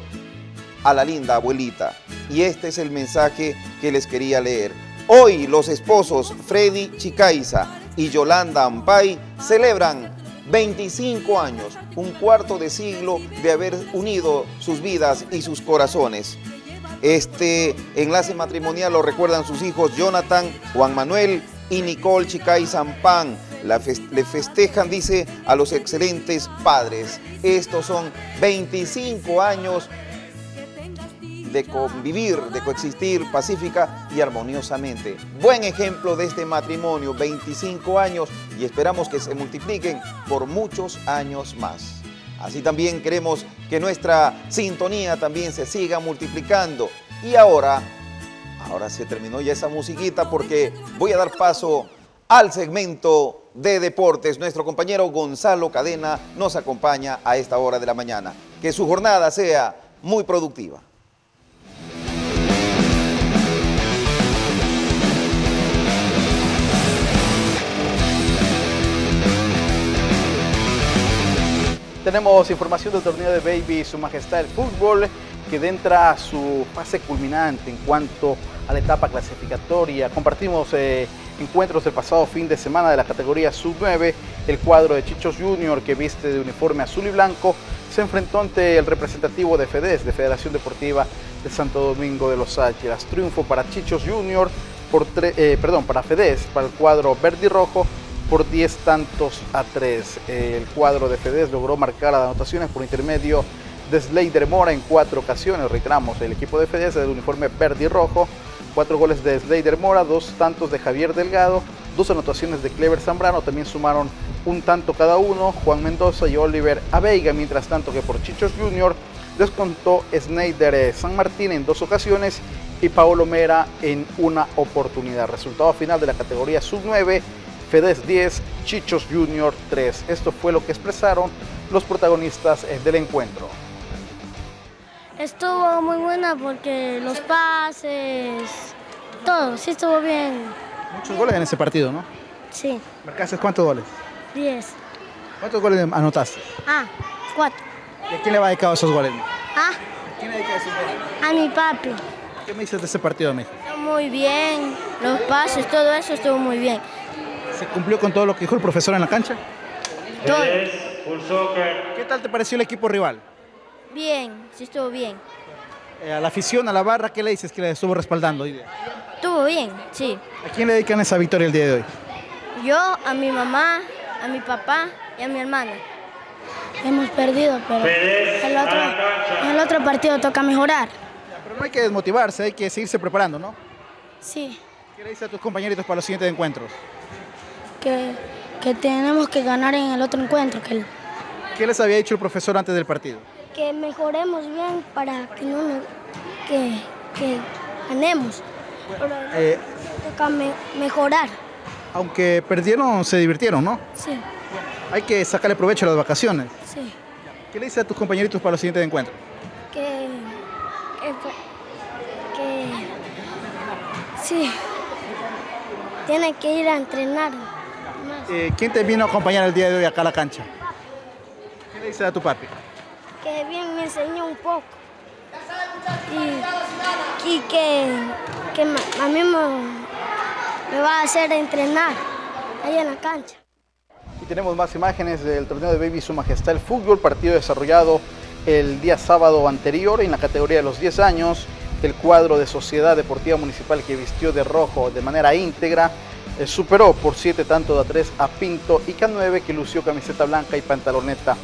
a la linda abuelita. Y este es el mensaje que les quería leer. Hoy los esposos Freddy Chicaiza y Yolanda Ampay celebran 25 años, un cuarto de siglo de haber unido sus vidas y sus corazones. Este enlace matrimonial lo recuerdan sus hijos Jonathan, Juan Manuel y Nicole Chicay Zampán. le festejan, dice, a los excelentes padres. Estos son 25 años de convivir, de coexistir pacífica y armoniosamente. Buen ejemplo de este matrimonio, 25 años y esperamos que se multipliquen por muchos años más. Así también queremos que nuestra sintonía también se siga multiplicando. Y ahora, ahora se terminó ya esa musiquita porque voy a dar paso al segmento de deportes. Nuestro compañero Gonzalo Cadena nos acompaña a esta hora de la mañana. Que su jornada sea muy productiva. Tenemos información del torneo de Baby Su Majestad el Fútbol que entra a su fase culminante en cuanto a la etapa clasificatoria. Compartimos eh, encuentros del pasado fin de semana de la categoría Sub-9. El cuadro de Chichos Junior que viste de uniforme azul y blanco se enfrentó ante el representativo de FEDES, de Federación Deportiva de Santo Domingo de los Águilas. Triunfo para Chichos Junior, por eh, perdón, para FEDES, para el cuadro verde y rojo por 10 tantos a 3. El cuadro de Fedez logró marcar las anotaciones por intermedio de Slater Mora en cuatro ocasiones. Reiteramos, el equipo de Fedez del uniforme verde y rojo. Cuatro goles de Slater Mora, dos tantos de Javier Delgado, dos anotaciones de Clever Zambrano. También sumaron un tanto cada uno, Juan Mendoza y Oliver Aveiga. Mientras tanto que por Chichos Junior descontó Snyder San Martín en dos ocasiones y Paolo Mera en una oportunidad. Resultado final de la categoría sub-9 Fedes 10, Chichos Junior 3. Esto fue lo que expresaron los protagonistas eh, del encuentro. Estuvo muy buena porque los pases, todo, sí estuvo bien. Muchos goles en ese partido, ¿no? Sí. ¿Marcaste cuántos goles? 10. ¿Cuántos goles anotaste? Ah, cuatro. ¿Y a quién le va dedicado esos goles? Ah. ¿A quién le dedicado esos goles? A mi papi. ¿Qué me dices de ese partido, mijo? Muy bien, los pases, todo eso estuvo muy bien. ¿Se cumplió con todo lo que dijo el profesor en la cancha? Todo. ¿Qué tal te pareció el equipo rival? Bien, sí estuvo bien. Eh, a la afición, a la barra, ¿qué le dices que le estuvo respaldando hoy Estuvo bien, sí. ¿A quién le dedican esa victoria el día de hoy? Yo, a mi mamá, a mi papá y a mi hermana. Hemos perdido, pero el otro, el otro partido toca mejorar. Pero no hay que desmotivarse, hay que seguirse preparando, ¿no? Sí. ¿Qué le dices a tus compañeritos para los siguientes encuentros? Que, que tenemos que ganar en el otro encuentro. Que, ¿Qué les había dicho el profesor antes del partido? Que mejoremos bien para que no que, que ganemos. Eh, toca mejorar. Aunque perdieron, se divirtieron, ¿no? Sí. Hay que sacarle provecho a las vacaciones. Sí. ¿Qué le dices a tus compañeritos para los siguientes encuentros? Que, sí. Tiene que ir a entrenar. Eh, ¿Quién te vino a acompañar el día de hoy acá a la cancha? ¿Qué le dice a tu papi? Que bien me enseñó un poco. Y, y que, que a mí me, me va a hacer entrenar ahí en la cancha. Y tenemos más imágenes del torneo de Baby Su Majestad el Fútbol, partido desarrollado el día sábado anterior en la categoría de los 10 años. El cuadro de Sociedad Deportiva Municipal que vistió de rojo de manera íntegra superó por 7 tantos a 3 a Pinto y K9 que lució camiseta blanca y pantaloneta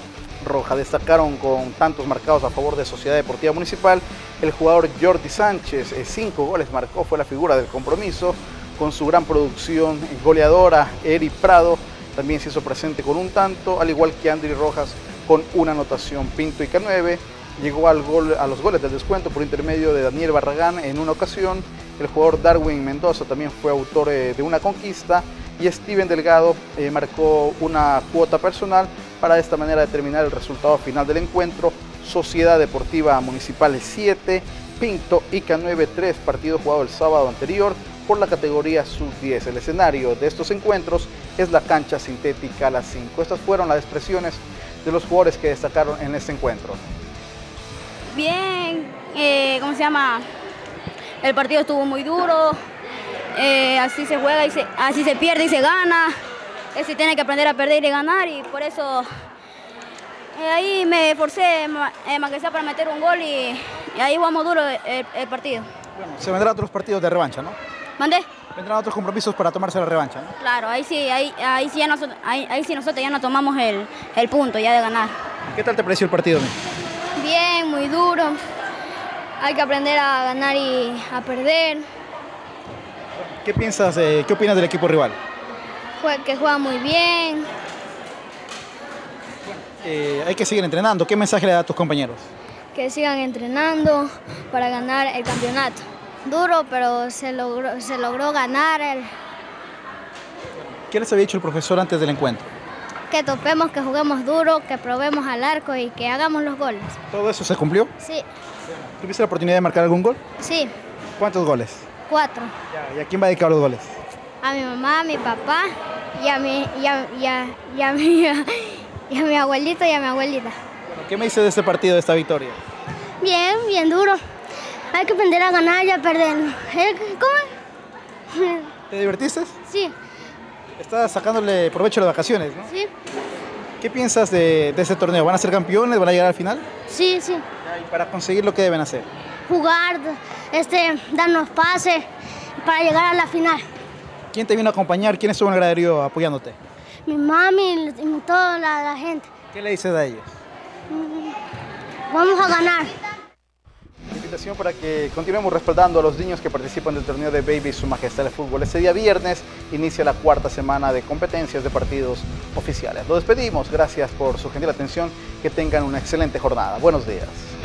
roja. Destacaron con tantos marcados a favor de Sociedad Deportiva Municipal el jugador Jordi Sánchez, 5 goles marcó, fue la figura del compromiso con su gran producción goleadora. Eri Prado también se hizo presente con un tanto, al igual que Andri Rojas con una anotación. Pinto y K9 llegó al gol, a los goles del descuento por intermedio de Daniel Barragán en una ocasión. El jugador Darwin Mendoza también fue autor eh, de una conquista y Steven Delgado eh, marcó una cuota personal para de esta manera determinar el resultado final del encuentro. Sociedad Deportiva Municipal 7, Pinto y K9 3, partido jugado el sábado anterior por la categoría sub-10. El escenario de estos encuentros es la cancha sintética las 5. Estas fueron las expresiones de los jugadores que destacaron en este encuentro. Bien, eh, ¿cómo se llama? El partido estuvo muy duro, eh, así se juega y se, así se pierde y se gana. Se tiene que aprender a perder y ganar y por eso eh, ahí me esforcé eh, que sea para meter un gol y, ahí jugamos duro el, partido. Bueno, se vendrán otros partidos de revancha, ¿no? ¿Mandé? Vendrán otros compromisos para tomarse la revancha, ¿no? Claro, ahí sí, ahí, ahí sí, ya nosotros, ahí, ahí sí nosotros ya no tomamos el, el punto ya de ganar. ¿Qué tal te pareció el partido? Bien, muy duro. Hay que aprender a ganar y a perder. ¿Qué piensas, eh, qué opinas del equipo rival? Que juega muy bien. Eh, hay que seguir entrenando. ¿Qué mensaje le da a tus compañeros? Que sigan entrenando para ganar el campeonato. Duro, pero se logró, se logró ganar. El... ¿Qué les había dicho el profesor antes del encuentro? Que topemos, que juguemos duro, que probemos al arco y que hagamos los goles. ¿Todo eso se cumplió? Sí. ¿Tuviste la oportunidad de marcar algún gol? Sí. ¿Cuántos goles? Cuatro. ¿Y a quién va a dedicar los goles? A mi mamá, a mi papá y a mi, y a, y a, y a mi, *laughs* y a mi abuelito y a mi abuelita. ¿Qué me dice de este partido, de esta victoria? Bien, bien duro. Hay que aprender a ganar y a perder. ¿Eh? ¿Cómo? ¿Te divertiste? Sí. Estás sacándole provecho a las vacaciones, ¿no? Sí. ¿Qué piensas de, de este torneo? ¿Van a ser campeones? ¿Van a llegar al final? Sí, sí. ¿Y para conseguir lo que deben hacer? Jugar, este, darnos pases para llegar a la final. ¿Quién te vino a acompañar? ¿Quién estuvo en el graderío apoyándote? Mi mami y toda la, la gente. ¿Qué le dices a ellos? Mm, vamos a ganar. Invitación para que continuemos respaldando a los niños que participan del torneo de Baby Su Majestad de Fútbol. Este día viernes inicia la cuarta semana de competencias de partidos oficiales. Lo despedimos, gracias por su gentil atención, que tengan una excelente jornada. Buenos días.